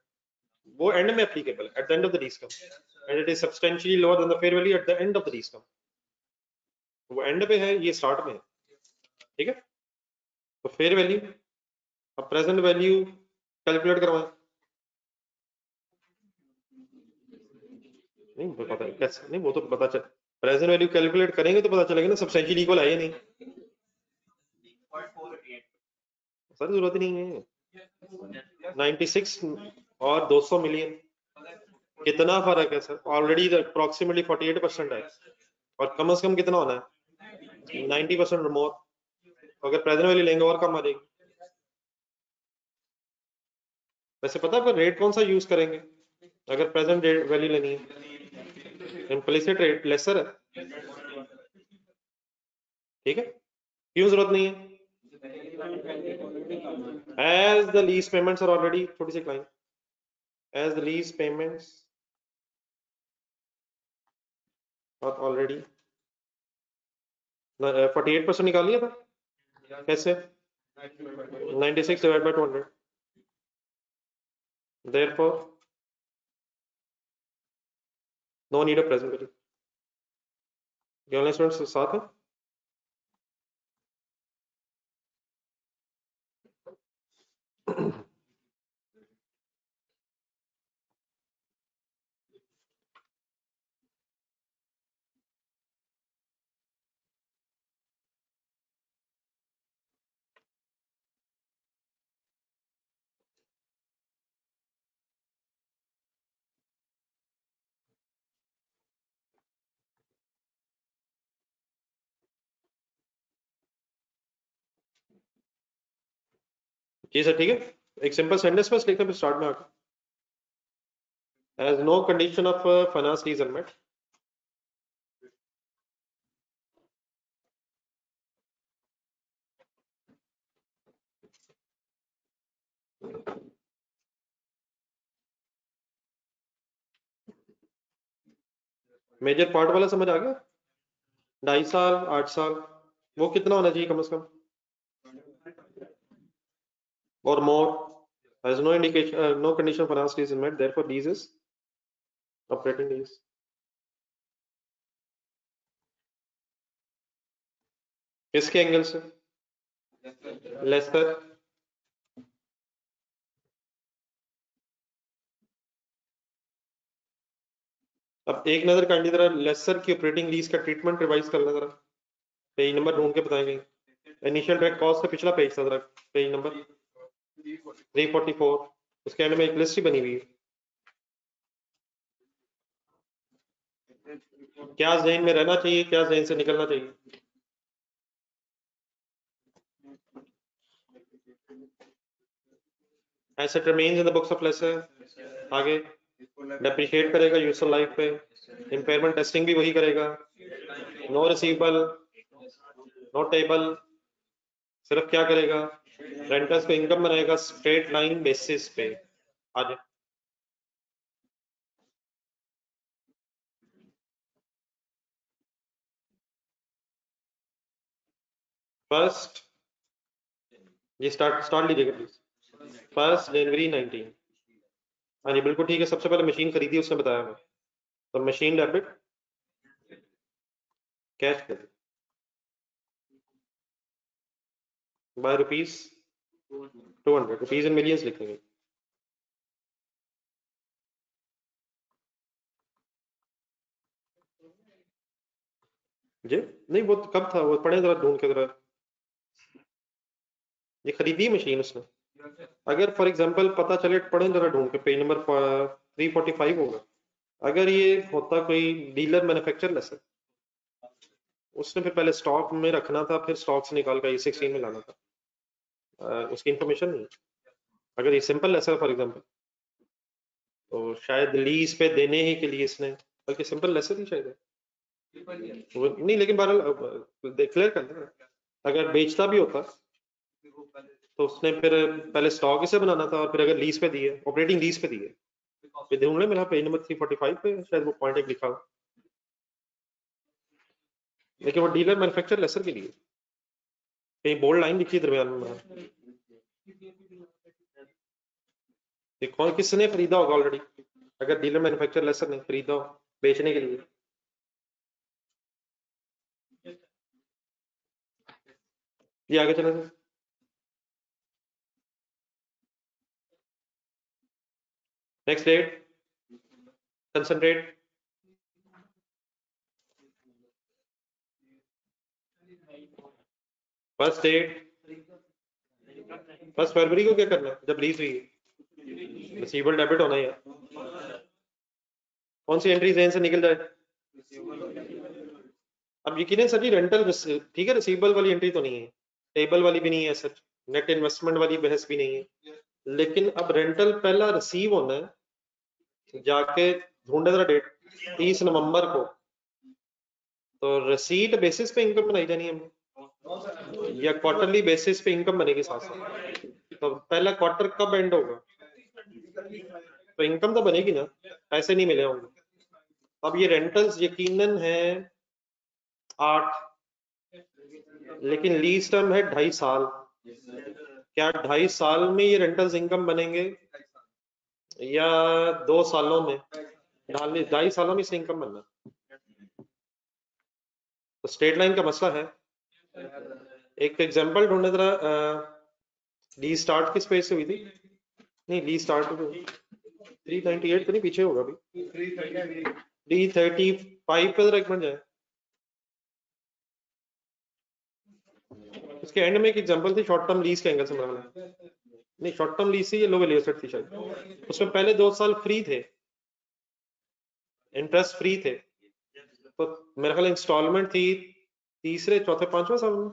वो एंड में applicable at the end of the lease and it is substantially lower than the fair value at the end of the lease वो एंड पे है, ये स्टार्ट में है। ठीक है? तो फेयर वैल्यू अब प्रेजेंट वैल्यू कैलकुलेट करवाएँ। नहीं पता कैसे? नहीं, वो तो पता चल प्रेजेंट वैल्यू कैलकुलेट करेंगे तो पता चलेगा ना सब्सटेंशियल इक्वल है या नहीं। सर, ज़रूरत नहीं है। 96 और 200 मिलियन कितना फ़र्क है सर? ऑलरेडी अप्रोक्सीमेटली 48 परसेंट है। और कम से कम कितना होना है? 90 परसेंट मोर अगर प्रेजेंट वैल्यू लेंगे, और कम आ जाएगी वैसे पता है रेट कौन सा यूज़ करेंगे? अगर प्रेजेंट वैल्यू लेनी है। इम्प्लिसिट रेट लेसर है। ठीक है? क्यों ज़रूरत नहीं है? as the lease payments are already थोड़ी सी Kline as the lease payments are already forty eight percent निकाल लिया था कैसे 96 divided by 200 therefore no need of present value ये ऑनलाइन स्टूडेंट्स साथ है Mm-hmm. (clears throat) जी सर ठीक है? एक सिंपल सेंटेंस बस लिखते हैं स्टार्ट में आकर as no condition of finance lease met major part वाला समझ आ गया? ढाई साल, आठ साल, वो कितना होना चाहिए कम से कम? Or more. Has no indication uh, no condition for finance is met therefore lease is operating lease किसके एंगल से लेसर अब एक नज़र काइंडली जरा लेसर की ऑपरेटिंग लीज का ट्रीटमेंट रिवाइज कर लें जरा। पेज नंबर ढूंढ के बताएँगे। इनिशियल डायरेक्ट कॉस्ट का पिछला पेज था जरा। पेज नंबर 344 उसके एंड में एक लिस्ट ही बनी हुई है। क्या जहन में रहना चाहिए, क्या जहन से निकलना चाहिए? Asset remains in the books of lessor आगे डेप्रिशिएट करेगा यूजफुल लाइफ पे। इंपेयरमेंट टेस्टिंग भी वही करेगा। नो रिसीवेबल नो टेबल सिर्फ़ क्या करेगा? रेंटर्स को इनकम बनाएगा स्ट्रेट लाइन बेसिस पे। आज फ़र्स्ट ये स्टार्ट स्टार्ट लीजिएगा प्लीज़ फ़र्स्ट जनवरी 19 हाँ जी, बिल्कुल ठीक है। सबसे पहले मशीन खरीदी, उसने बताया मैं तो मशीन डेबिट कैश कर by rupees two hundred rupees in millions लिखेंगे। जी नहीं, वो कब था? वो पढ़े जरा, ढूंढ के जरा। ये खरीदी मशीन उसने। अगर फॉर एग्जांपल पता चले, पढ़े जरा, ढूंढ के। Page number three forty five होगा। अगर ये होता कोई डीलर मैन्युफैक्चर लेसर उसने फिर पहले स्टॉक में रखना था फिर स्टॉक से निकाल कर ये सिक्सटीन में लाना था। आ, उसकी इंफॉर्मेशन नहीं अगर ये सिंपल लेसर फॉर एग्जांपल तो शायद लीज पे देने ही के लिए इसने बल्कि सिंपल लेसर ही शायद है। वो नहीं लेकिन बहरहाल क्लियर कर देना। अगर बेचता भी होता तो उसने फिर पहले स्टॉक इसे बनाना था और फिर अगर लीज पे दिए ऑपरेटिंग लीज पे दिए। ढूँढने मिला पेज नंबर 345 पे शायद वो पॉइंट एक लिखा हो। लेकिन वो डीलर मैन्युफैक्चर लेसर के लिए। कहीं बोल्ड लाइन लिखी दरमियान में। कौन किसने खरीदा होगा ऑलरेडी अगर डीलर मैन्युफैक्चर लेसर ने खरीदा हो, बेचने के लिए। ये आगे चले next date concentrate first date first फरवरी को क्या करना है? जब लीज हुई रिसीवेबल डेबिट होना है कौन सी एंट्री से निकल जाए? अब यकीन सर जी रेंटल ठीक है रिसीवेबल वाली एंट्री तो नहीं है। टेबल वाली भी नहीं है सर नेट इन्वेस्टमेंट वाली बहस भी नहीं है। लेकिन अब रेंटल पहला रिसीव होना है, जाके ढूंढे जरा डेट तीस नवंबर को। तो रसीट बेसिस पे इनकम बनाई जानी है हमें या क्वार्टरली बेसिस पे इनकम बनेगी साथ साथ। तो पहला क्वार्टर कब एंड होगा? तो इनकम तो बनेगी ना, पैसे नहीं मिले होंगे। अब ये रेंटल्स यकीनन है आठ, लेकिन लीज टर्म है ढाई साल। क्या ढाई साल में ये रेंटल्स इनकम बनेंगे? या दो सालों में? ढाई सालों में इससे इनकम बनना। तो स्टेट लाइन का मसला है। एक एग्जांपल ढूँढने जरा ली स्टार्ट किस पेज से हुई थी? नहीं, ली स्टार्ट तो थ्री नाइनटी एट तो नहीं, पीछे होगा अभी। डी थर्टी फाइव पे जरा एक मिनट जाए। इसके एंड में एक एग्जांपल थी शॉर्ट टर्म लीज के एंगल से बनाना। नहीं शॉर्ट टर्म लीज से ये लो वैल्यू थी शायद। उसमें पहले दो साल फ्री थे। इंटरेस्ट फ्री थे। तो मेरे ख्याल इंस्टॉलमेंट थी तीसरे, चौथे, पाँचवें साल में?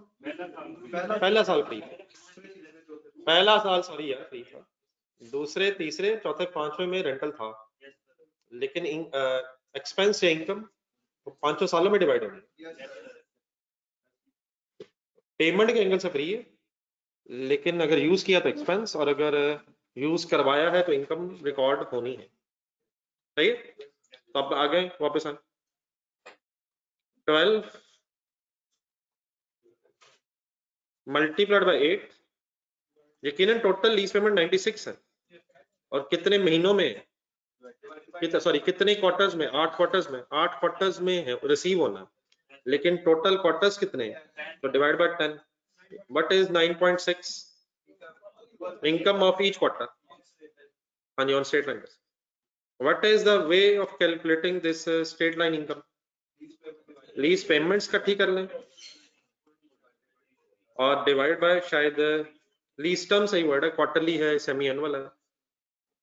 पहला साल फ्री था। पहला साल सॉरी यार फ्री था। दूसरे, तीसरे, चौथे, पाँचवें में रेंटल था। लेकिन एक्सपेंस या इनकम तो पाँचों सालों में डिवाइड होगी पेमेंट के एंगल से फ्री है। लेकिन अगर यूज़ किया तो एक्सपेंस और अगर यूज़ करवाया है तो इनकम रिकॉर्ड होनी है। सही है? तो अब आ गए वापस आ ट्वेल्व मल्टीप्लाइड बाय एट यकीनन टोटल लीज पेमेंट 96 है। और कितने महीनों में? कितने सॉरी कितने क्वार्टर्स में? आठ क्वार्टर्स में। आठ क्वार्टर्स में है रिसीव होना। लेकिन टोटल क्वार्टर्स कितने तो divide by ten what is 9.6 income of each quarter on straight line what is the way of calculating this straight line income lease payments इकट्ठी कर लें। और डिवाइड बाय शायद लीज टर्म सही वर्ड है quarterly है सेमी एनुअल है।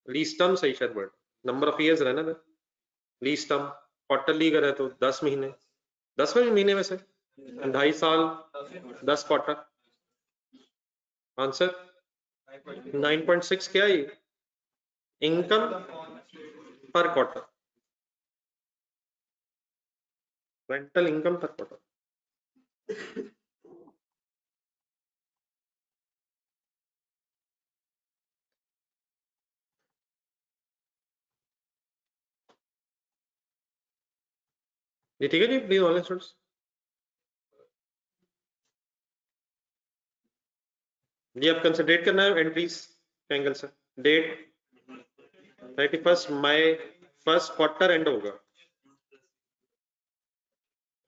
Lease term सही शायद वर्ड नंबर ऑफ़ ईयर्स रहना था लीज टर्म क्वार्टरली अगर है तो दस महीने। दस महीने में से ढाई साल, दस क्वार्टर आंसर 9.6 क्या है इनकम पर क्वार्टर रेंटल इनकम पर क्वार्टर ये ठीक है जी प्लीज़ ऑनलाइन स्टूडेंट्स ये आप कंसिडरेट करना है एंट्रीज एंगल से डेट थर्टी फ़र्स्ट मई फ़र्स्ट क्वार्टर एंड होगा.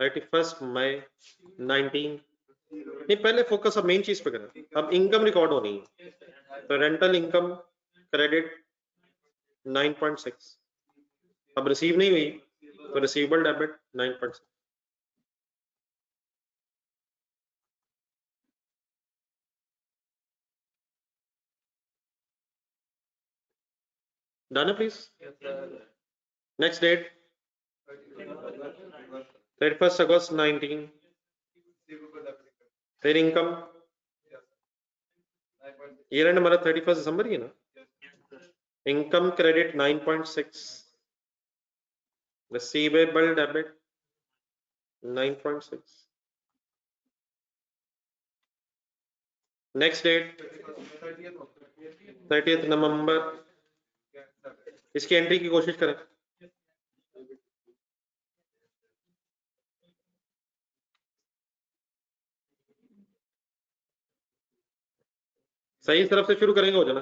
थर्टी फ़र्स्ट मई नाइनटीन नहीं, पहले फोकस अब मेन चीज़ पे करना अब इनकम रिकॉर्ड होनी है। तो रेंटल इनकम क्रेडिट 9.6 अब रिसीव नहीं हुई। तो receivable debit 9.6 Done, please. Next date. 31st August 19. फिर इनकम ईयर एंड हमारा 31st दिसंबर ही है ना income credit 9.6 receivable debit 9.6 next date 30th November इसकी एंट्री की कोशिश करें। सही तरफ़ से शुरू करेंगे हो जाना।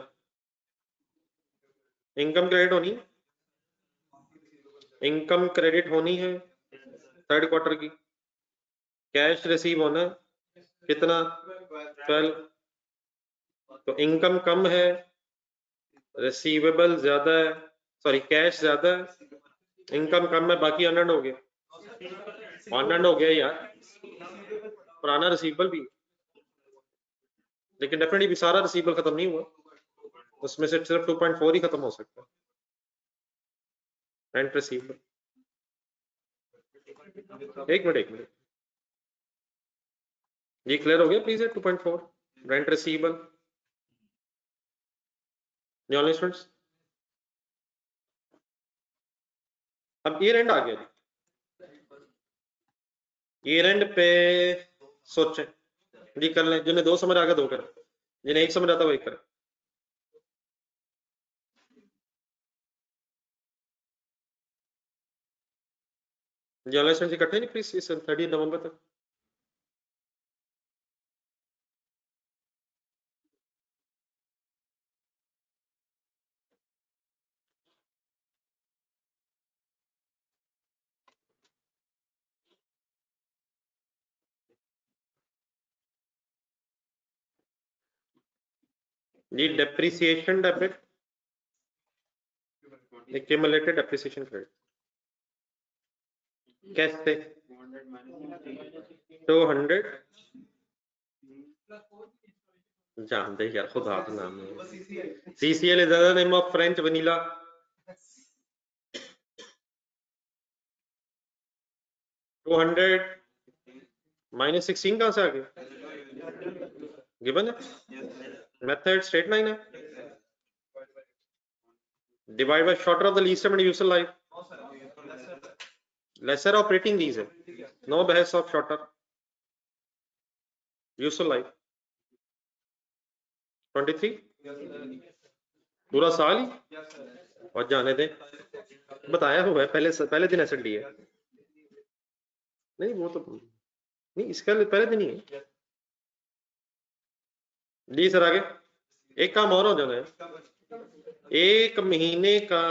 इनकम क्रेडिट होनी। इनकम क्रेडिट होनी है थर्ड क्वार्टर की। कैश रिसीव होना, कितना? ट्वेल्व तो इनकम कम है रिसीवेबल ज़्यादा है सॉरी कैश ज़्यादा है, इनकम कम है, बाकी अनर्न हो गया। अनर्न हो गया यार। पुराना रिसीवेबल भी लेकिन डेफिनेटली भी सारा रिसीवेबल खत्म नहीं हुआ। उसमें से सिर्फ़ 2.4 ही खत्म हो सकता है। रेंट रिसीवेबल एक मिनट एक मिनट। ये क्लियर हो गया प्लीज़ है 2.4 रेंट रिसीवेबल स्टूडेंट्स अब ये रेंट आ गया। ये रेंट पे सोचें। जी कर लें, जिन्हें दो समझ आ गया दो करें। जिन्हें एक समझ आता वो एक करें। लाइसेंस इकट्ठे नहीं फिर इस थर्टी नवंबर तक जी depreciation debit accumulated depreciation credit कैसे? 200 जानते यार खुदा का नाम है। CCL is the name of French vanilla. Two hundred minus sixteen कहाँ से आ गया? गिवन है? मेथड स्ट्रेट लाइन है। Divide by shorter of the lease and useful life lesser operating lease है नो बहस ऑफ़ शॉर्टर यूजफुल लाइफ 23 पूरा साल और जाने दें। बताया हुआ है, पहले पहले दिन एसएनडी है। नहीं, वो तो नहीं, इसका पहले दिन ही है। जी सर आगे। एक काम और हो जाना है। एक महीने का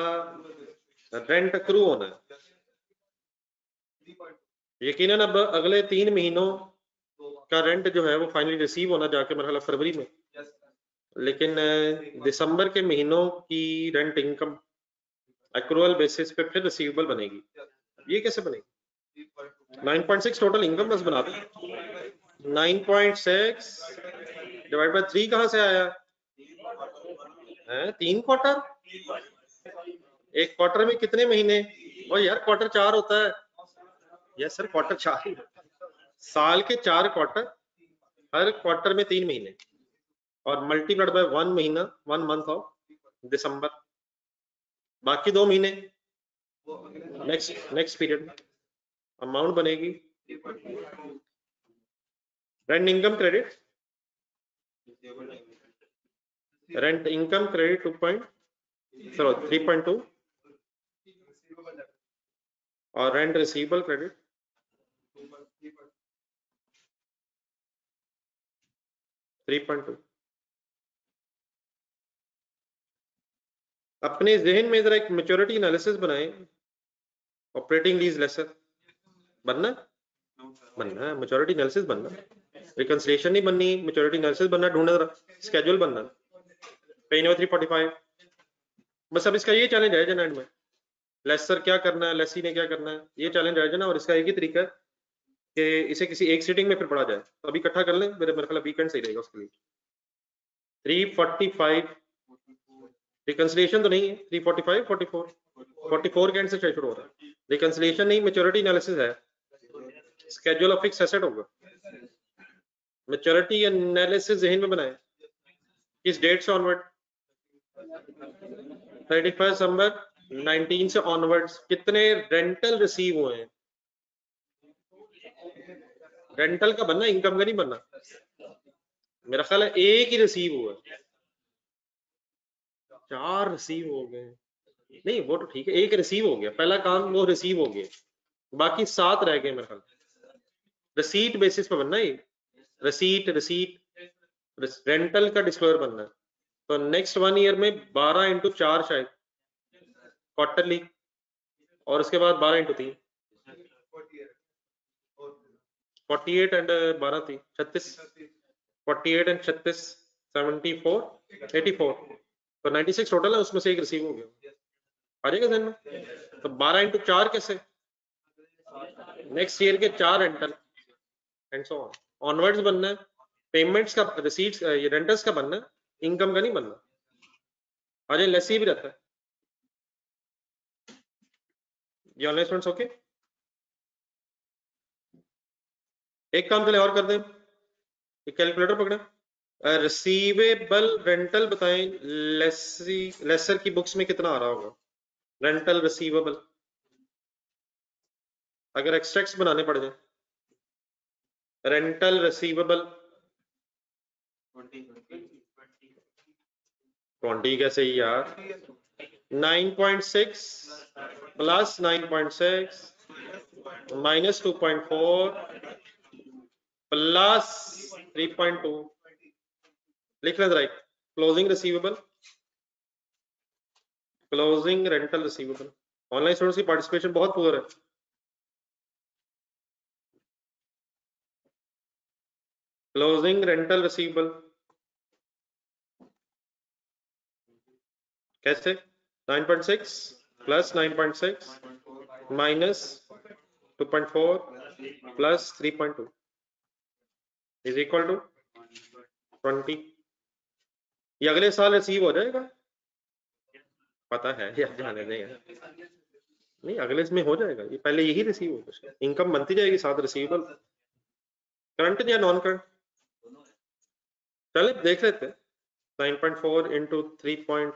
रेंट क्रू होना है। यकीनन अब अगले तीन महीनों का रेंट जो है वो फाइनली रिसीव होना जाके मेरा फरवरी में। लेकिन दिसंबर के महीनों की रेंट इनकम एक्रुअल बेसिस पे फिर रिसीवेबल बनेगी। ये कैसे बनेगी? 9.6 टोटल इनकम बस बना दो। 9.6 डिवाइड बाय थ्री कहाँ से आया? है तीन क्वार्टर एक क्वार्टर में कितने महीने? और यार क्वार्टर चार होता है। यस सर क्वार्टर चार। साल के चार क्वार्टर हर क्वार्टर में तीन महीने। और मल्टीप्लाइड बाय वन महीना वन मंथ ऑफ़ दिसंबर बाकी दो महीने। नेक्स्ट नेक्स्ट पीरियड अमाउंट बनेगी। Rent income credit rent income credit two point sorry three point two और रेंट रिसीवेबल क्रेडिट 3.2 अपने जहन में जरा एक मेच्योरिटी एनालिसिस बनाए। ऑपरेटिंग लीज लेसर बनना? बनना मेच्योरिटी एनालिसिस बनना। रिकंसिलेशन नहीं बननी मेच्योरिटी एनालिसिस बनना, ढूंढना जरा। स्केड्यूल बनना। पेन थ्री फोर्टी फाइव बस अब इसका ये चैलेंज है जनाइड में। लेसर क्या करना है लेसी ने क्या करना है, ये चैलेंज है जना और इसका एक ही तरीका है। कि इसे किसी एक सीटिंग में फिर पढ़ा जाए। तो अभी इकट्ठा कर लें, मेरे मेरे ख्याल वीकेंड सही रहेगा उसके लिए। 345 रिकंसिलेशन तो नहीं है। 345 44 44 के एंड से शुरू हो रहा है। रिकंसिलेशन नहीं मेच्योरिटी एनालिसिस है। स्केड्यूल ऑफ़ फिक्स एसेट होगा। मेच्योरिटी एनालिसिस जहन में बनाए। किस डेट से ऑनवर्ड थर्टी फ़र्स्ट दिसंबर 19 से ऑनवर्ड्स कितने रेंटल रिसीव हुए हैं? रेंटल का बनना इनकम का नहीं बनना? मेरा ख्याल है एक ही रिसीव हुआ चार रिसीव हो गए। नहीं, वो तो ठीक है, एक रिसीव हो गया पहला काम, वो रिसीव हो गया बाकी सात रह गए मेरे ख्याल। रिसीट बेसिस पे बनना है रिसीट रिसीट रेंटल का डिस्क्लोजर बनना है। तो नेक्स्ट वन ईयर में 12 इंटू चार शायद क्वार्टरली और उसके बाद 12 इंटू तीन। फोर्टी एट एंड बारह थी छत्तीस फोर्टी एट एंड छत्तीस सेवेंटी फोर एटी फोर तो नाइन्टी सिक्स टोटल है, उसमें से एक रिसीव हो गया। आ जाएगा ध्यान तो बारह इंटू चार कैसे? नेक्स्ट ईयर के चार rental and so on onwards बनना है। पेमेंट्स का रिसीट्स ये रेंटर्स का बनना है। इनकम का नहीं बनना। आ जाए लेसी भी रहता है। ये ऑनलाइन स्टूडेंट्स ओके एक काम चले, और कर दें। कैलकुलेटर पकड़े। रिसीवेबल रेंटल बताएँ लेसी लेसर की बुक्स में कितना आ रहा होगा? रेंटल रिसीवेबल अगर एक्सट्रैक्ट्स बनाने पड़ जाए। रेंटल रिसीवेबल ट्वेंटी कैसे ही यार? 9.6 प्लस 9.6 माइनस 2.4 प्लस 3.2 लिख लें right closing receivable closing rental receivable online students की पार्टिसिपेशन बहुत पुअर है क्लोजिंग रेंटल रिसीवेबल कैसे 9.6 plus 9.6 minus 2.4 plus 3.2 is equal to 20 ये अगले साल रिसीव हो जाएगा? पता है, या जाने देंगे नहीं, अगले इसमें हो जाएगा। ये पहले यही रिसीव होगा इनकम बनती जाएगी, साथ रिसीवेबल करंट या नॉन करंट चले देख लेते हैं। 9.4 into three point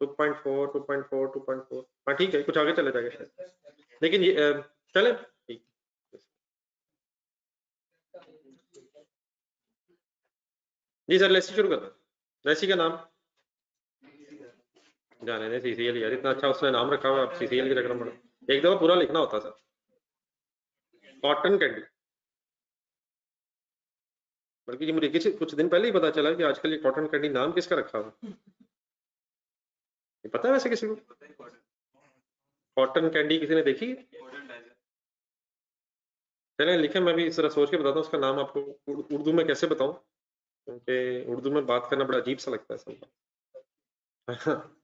two point four two point four two point four हाँ ठीक है, कुछ आगे चले जाएगा लेकिन ये चले ठीक जी सर लेसी शुरू करना लेसी का नाम? जाने दे सीसीएल यार, इतना अच्छा उसने नाम रखा हुआ है सीसीएल की चक्कर में एक दफ़ा पूरा लिखना होता सर। कॉटन कैंडी बल्कि जी मुझे किसी, कुछ दिन पहले ही पता चला कि आजकल ये कॉटन कैंडी नाम किसका रखा हुआ ये पता है वैसे किसी को? कॉटन कैंडी किसी ने देखी चले, लिखे, मैं भी इस तरह सोच के बताता हूँ, उसका नाम आपको उर्दू में कैसे बताऊँ? क्योंकि उर्दू में बात करना बड़ा अजीब सा लगता है सब। (laughs)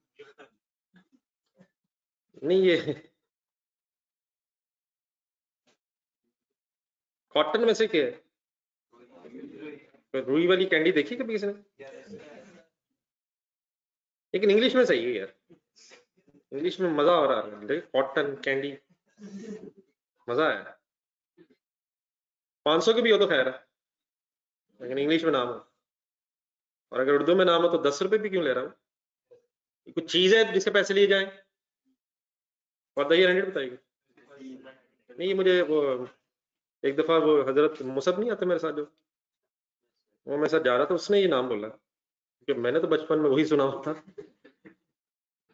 नहीं, ये कॉटन में से क्या है? रुई वाली कैंडी देखी कभी किसी ने? लेकिन इंग्लिश में सही है यार। इंग्लिश में मज़ा आ रहा है। Cotton candy. मज़ा आया। पाँच सौ की भी हो तो खैर है। लेकिन इंग्लिश में नाम है। और अगर उर्दू में नाम हो तो दस रुपए भी क्यों ले रहा हूँ? कुछ चीज़ है जिसके पैसे लिए जाए। दही हंड्रेड बताइए। नहीं, मुझे वो एक दफ़ा वो हज़रत मुसब नहीं आते मेरे साथ जो? वो मेरे साथ जा रहा था, उसने ये नाम बोला। क्योंकि मैंने तो बचपन में वही सुना था।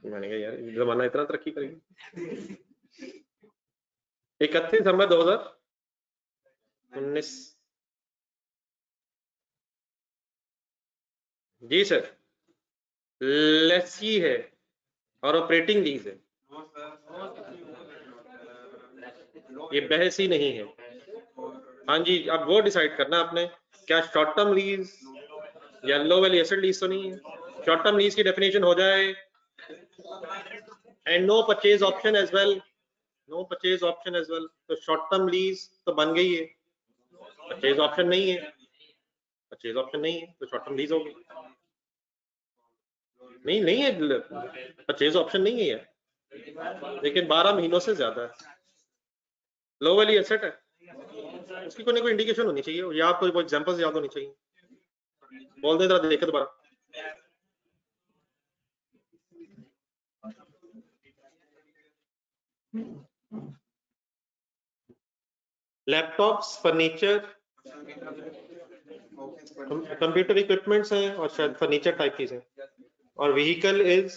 मैंने कहा, यार, जमाना इतना तरक्की करेगी। इकतीस दिसंबर दो हज़ार उन्नीस। जी सर। लेसी है। और ऑपरेटिंग लीज है। ये बहस ही नहीं है। हाँ जी, अब वो डिसाइड करना आपने। क्या शॉर्ट टर्म लीज या लो वैल्यू एसेट लीज तो नहीं है? शॉर्ट टर्म लीज की डेफिनेशन हो जाए। And no purchase option as well no purchase option as well तो शॉर्ट टर्म लीज तो बन गई है। परचेज ऑप्शन नहीं है। परचेज ऑप्शन नहीं है। तो शॉर्ट टर्म लीज होगी नहीं नहीं है परचेज ऑप्शन नहीं है लेकिन 12 महीनों से ज़्यादा है। लो वाली एसेट है। उसकी कोई ना कोई इंडिकेशन होनी चाहिए। या कोई एग्जांपल्स याद होनी चाहिए। बोल दे देखे दोबारा। लैपटॉप्स फर्नीचर कंप्यूटर इक्विपमेंट्स हैं और शायद फर्नीचर टाइप है और vehicle is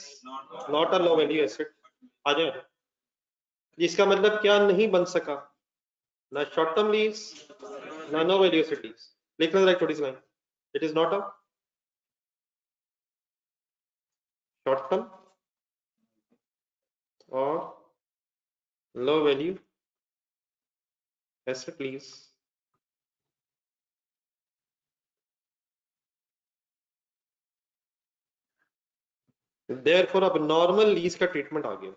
not a low value asset आ जाए इसका मतलब क्या नहीं बन सका? ना शॉर्ट टर्म लीज ना नो वैल्यू एसेट लीज लिखना जरा छोटी सी It is not a short term or low value asset lease. Therefore, अब नॉर्मल लीज का ट्रीटमेंट आ गया।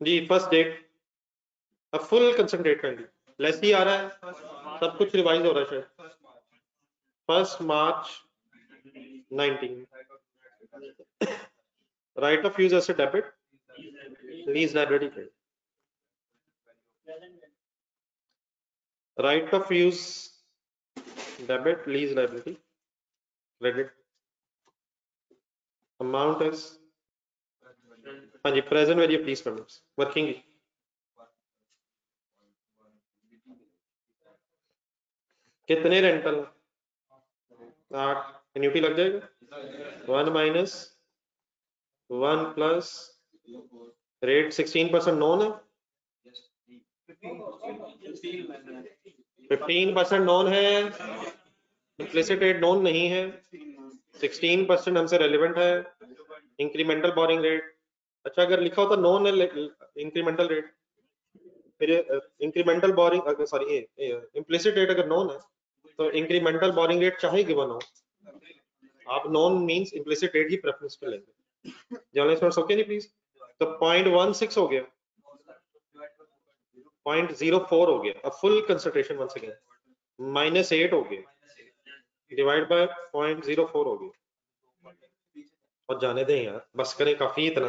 जी फ़र्स्ट डेट अब फुल कंसंट्रेट कर ली लेसी आ रहा है। सब कुछ रिवाइज हो रहा है first March 19 right of use asset debit lease liability पे right of use debit lease liability credit amount is हाँ जी present value please payments working कितने रेंटल आठ। एन्यूटी लग जाएगा? One minus one plus rate sixteen percent known है? Fifteen percent known है implicit rate known नहीं है सिक्सटीन परसेंट हमसे रेलिवेंट है इंक्रीमेंटल बोरिंग रेट अच्छा अगर लिखा होता नॉन है इंक्रीमेंटल रेट फिर incremental borrowing sorry implicit rate अगर नॉन है तो इंक्रीमेंटल बोरिंग रेट चाहे गिवन हो, आप नॉन मींस इम्प्लिसिट रेट ही प्रेफरेंस पे लेंगे। जर्नलिस्ट ओके नहीं प्लीज़ तो पॉइंट वन सिक्स हो गया। पॉइंट ज़ीरो फोर हो गया। अब full concentration one second minus eight हो गया। Divide by point zero four हो गया। और जाने दें यार, बस करें काफ़ी इतना।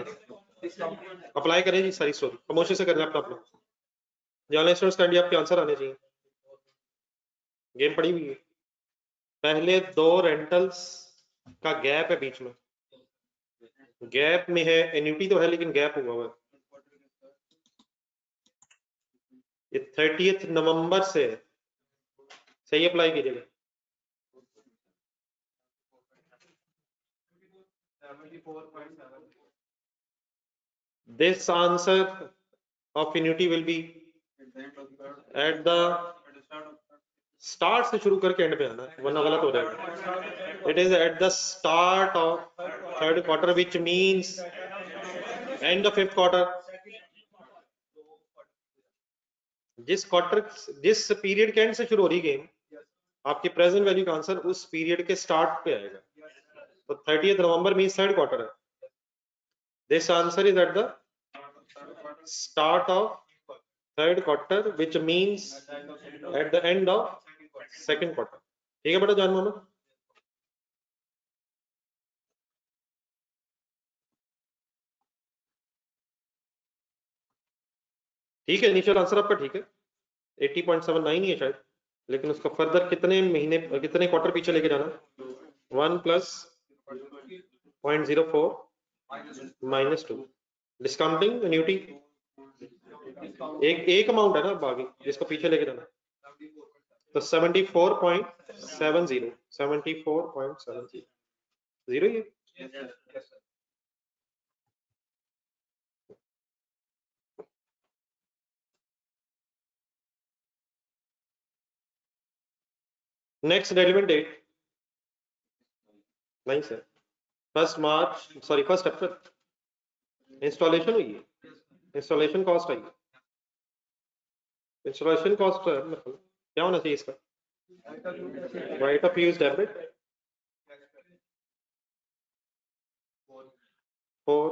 अप्लाई करें जी सारी स्टोरी खामोशी से करना अपना अपना जर्नलिस्ट स्टडी आपके आंसर आने चाहिए। गेम पड़ी हुई है। पहले दो रेंटल्स का गैप है बीच में। गैप में है एन्यूटी तो है, लेकिन गैप हुआ हुआ ये थर्टीथ नवंबर से सही अप्लाई कीजिएगा। This answer of annuity will be at the start से शुरू करके एंड पे आना, वरना गलत हो जाएगा। It is at the start of third quarter which means end of fifth quarter जिस क्वार्टर जिस पीरियड के एंड से शुरू हो रही गेम आपकी प्रेजेंट वैल्यू का आंसर उस पीरियड के स्टार्ट पे आएगा। तो thirty November mean third quarter है। This answer is at the start of third quarter, which means at the end of second quarter ठीक है बेटा जान मोहम्मद ठीक है इनिशियल आंसर आपका ठीक है। 80.79 ही है शायद, लेकिन उसका फर्दर कितने महीने, कितने क्वार्टर पीछे लेके जाना? One plus point zero four minus two discounting annuity एक एक अमाउंट है ना बाकी जिसको पीछे लेके जाना। तो 74.70 74.70 ज़ीरो ये नेक्स्ट रेलिवेंट डेट नहीं sir. First March sorry first April installation हुई है। इंस्टॉलेशन कॉस्ट आई इंस्टॉलेशन कॉस्ट क्या होना चाहिए इसका? Right of use debit four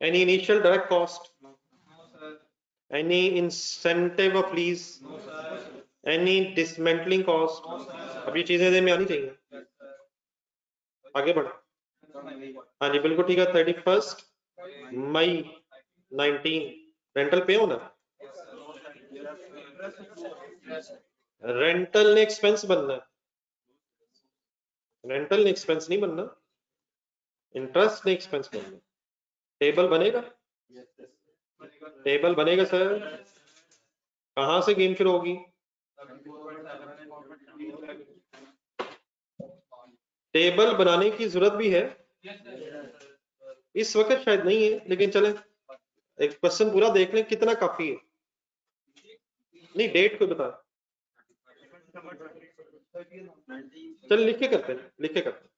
Any initial direct cost? No, sir. Any incentive of lease? No, sir. Any dismantling cost? अब ये चीज़ें में आनी चाहिए। आगे बढ़। हाँ जी बिल्कुल ठीक है। Thirty first May nineteen rental पे होना रेंटल ने एक्सपेंस बनना है। रेंटल ने एक्सपेंस नहीं बनना। इंटरेस्ट ने एक्सपेंस बनना टेबल बनेगा? टेबल बनेगा सर कहाँ से गेम शुरू होगी? टेबल बनाने की ज़रूरत भी है। इस वक्त शायद नहीं है लेकिन चले। एक क्वेश्चन पूरा देख लें कितना काफ़ी है। नहीं डेट को बता। चल लिख के करते हैं लिख के करते हैं।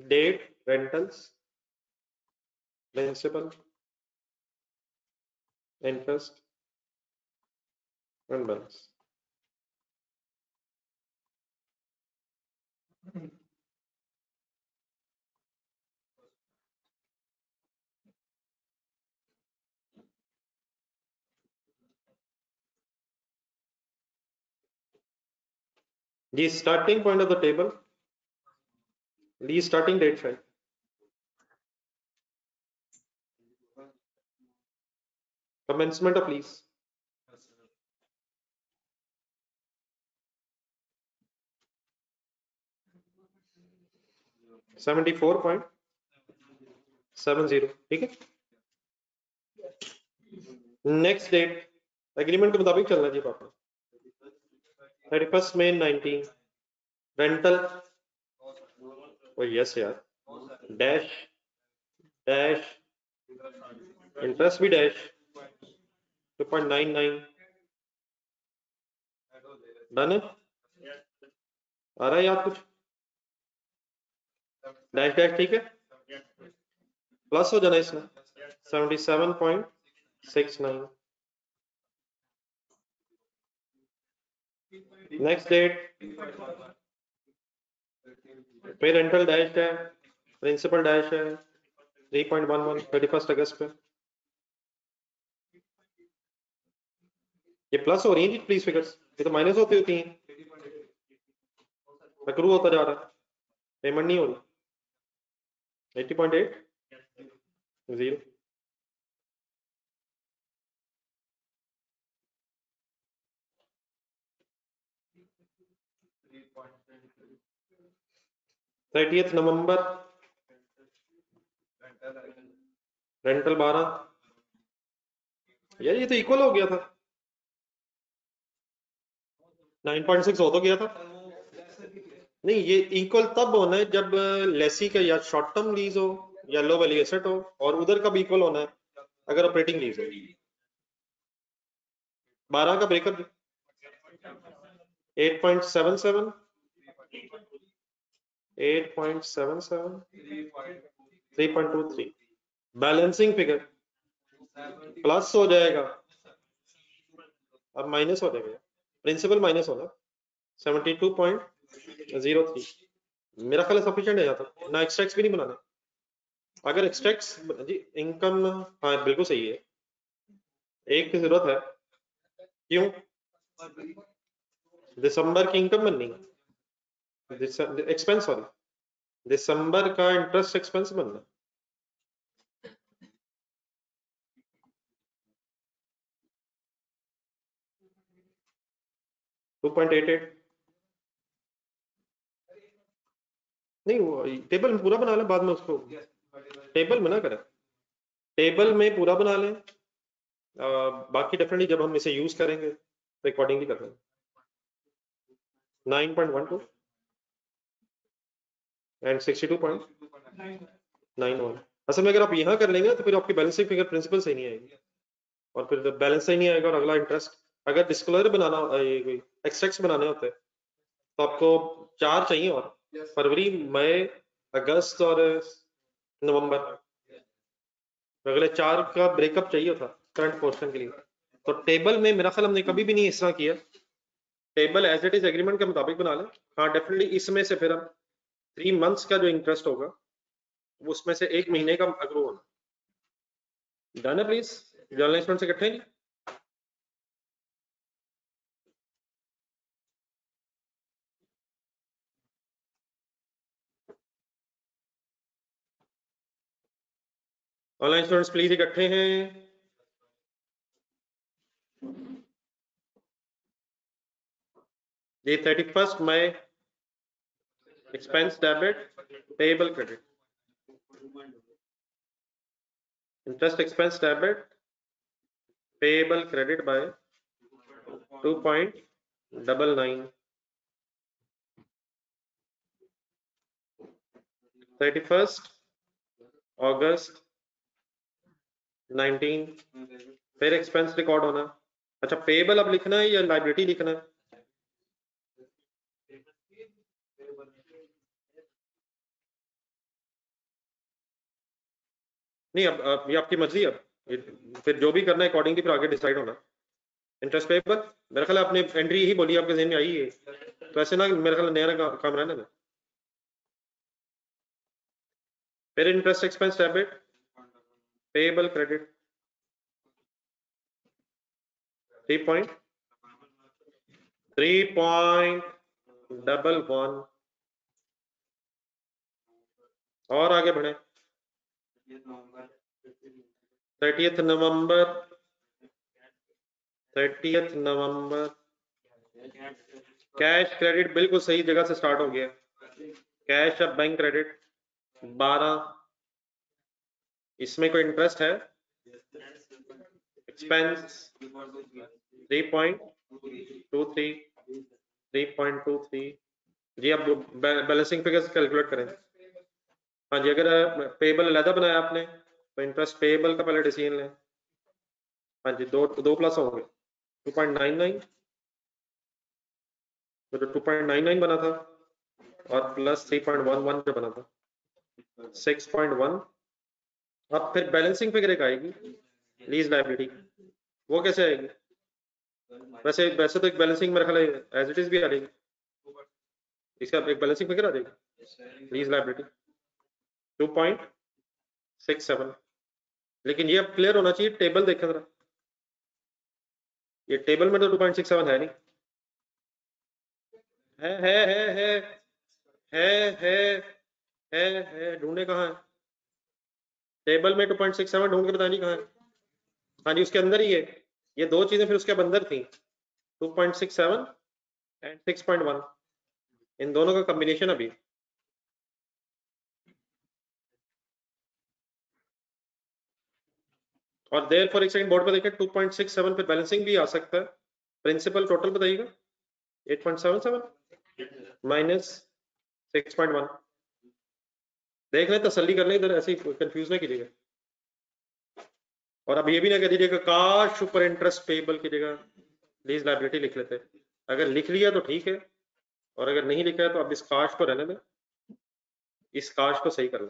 Date rentals principal interest and balance the starting point of the table. The starting date frame. Commencement of lease. Seventy four point seven zero ठीक है? नेक्स्ट डेट एग्रीमेंट के मुताबिक चलना जी पापा। Thirty first May nineteen rental oh yes यार। Dash dash interest भी dash point nine nine done है? आ रहा है याद कुछ? डैश डैश ठीक है? प्लस हो जाना इसमें। Seventy seven point six nine next date फिर रेंटल डैश है। प्रिंसिपल डैश है। Three point one one thirty first August पे। ये प्लस हो रही है जी प्लीज़ फिगर्स ये तो माइनस होती होती हैं। अक्रू होता जा रहा है। पेमेंट नहीं हो रही। Eighty point eight zero thirtieth November rental बारह। यार, ये तो इक्वल हो गया था। 9.6 हो तो गया था। नहीं, ये इक्वल तब होना है जब लेसी का या शॉर्ट टर्म लीज हो या लो वैल्यू एसेट हो और उधर का भी इक्वल होना है, अगर ऑपरेटिंग लीज हो। बारह का ब्रेकअप 8.77 8.77 3.23 बैलेंसिंग फिगर प्लस हो जाएगा। अब माइनस हो जाएगा। प्रिंसिपल माइनस होना। 72.03 मेरा ख्याल सफिशिएंट है यहाँ तक। ना एक्सट्रैक्ट्स भी नहीं बनाने। अगर एक्सट्रैक्ट्स जी इनकम हाँ बिल्कुल सही है। एक की ज़रूरत है। क्यों? दिसंबर की इनकम बननी है। एक्सपेंस सॉरी दिसंबर का इंटरेस्ट एक्सपेंस बनना टू पॉइंट एट एट नहीं वो टेबल में पूरा बना लें बाद में उसको। टेबल में ना करें। टेबल में पूरा बना लें। बाकी डेफिनेटली जब हम इसे यूज़ करेंगे तो अकॉर्डिंगली कर लेंगे। Nine point one two and sixty two point nine one असल में अगर आप यहाँ कर लेंगे तो फिर आपकी बैलेंसिंग फिगर प्रिंसिपल सही नहीं आएगी। और फिर बैलेंस सही नहीं आएगा और अगला इंटरेस्ट अगर डिस्क्लोजर बनाना एक्सट्रैक्ट्स बनाने होते हैं। तो आपको चार चाहिए और फरवरी मई अगस्त और नवंबर। अगले चार का ब्रेकअप चाहिए था करंट पोर्शन के लिए। तो टेबल में मेरा ख्याल हमने कभी भी नहीं इस तरह किया। Table as it is agreement के मुताबिक बना लें। हाँ डेफिनेटली इसमें से फिर हम थ्री मंथ्स का जो इंटरेस्ट होगा उसमें से एक महीने का अग्रो होना। डन है प्लीज़ जर्नलिस्ट से इकट्ठे ऑनलाइन स्टूडेंट्स प्लीज़ इकट्ठे हैं। Day thirty first May expense debit payable credit interest expense debit payable credit by two point double nine thirty first August 19 फिर एक्सपेंस रिकॉर्ड होना। अच्छा पेबल अब लिखना है या लाइबिलिटी लिखना है? नहीं अब, अब ये आपकी मर्ज़ी अब फिर जो भी करना है अकॉर्डिंगली फिर आगे डिसाइड होना। इंटरेस्ट पेबल मेरे ख्याल आपने एंट्री ही बोली आपके जहन में आई है। तो ऐसे ना मेरे ख्याल नया काम रहना है फिर interest expense debit payable credit three point three point double one और आगे बढ़े। Thirtieth November thirtieth November cash credit बिल्कुल सही जगह से स्टार्ट हो गया। कैश अब बैंक क्रेडिट बारह इसमें कोई इंटरेस्ट है? Expense three point two three three point two three जी आप बैलेंसिंग फिगर्स कैलकुलेट करें। हाँ जी, अगर पेबल अलहदा बनाया आपने तो इंटरेस्ट पेबल का पहले डिसीज़न लें। हाँ जी, दो दो प्लस होंगे। टू पॉइंट नाइन नाइन तो टू पॉइंट नाइन नाइन बना था, और plus three point one one जो बना था सिक्स पॉइंट वन अब फिर बैलेंसिंग फिगर एक आएगी। लीज लाइबिलिटी वो कैसे आएगी? वैसे वैसे तो एक बैलेंसिंग में रखा एज इट इज़ भी आ जाएगी। इसका एक बैलेंसिंग फिगर आ जाएगी lease liability two point six seven लेकिन ये अब क्लियर होना चाहिए टेबल देखे जरा। ये टेबल में तो टू पॉइंट सिक्स सेवन है नहीं। है है है। है है है है, ढूंढे कहाँ है? टेबल में टू पॉइंट सिक्स सेवन ढूंढ के बतानी कहाँ है। हाँ जी उसके अंदर ही है। ये दो चीज़ें फिर उसके अंदर थी। Two point six seven and six point one. इन दोनों का कॉम्बिनेशन अभी। और देर फॉर एक सेकंड बोर्ड पर देखें 2.67 पे बैलेंसिंग भी आ सकता है। प्रिंसिपल टोटल बताइएगा। 8.77 माइनस 6.1 देख लें तसली कर लें इधर ऐसे कंफ्यूज ना कीजिएगा। और अब ये भी ना कह दीजिएगा, काश ऊपर इंटरेस्ट पेबल की जगह लीज लाइबिलिटी लिख लेते अगर लिख लिया तो ठीक है, और अगर नहीं लिखा है तो अब इस काश को रहने दें। इस काश को सही कर लें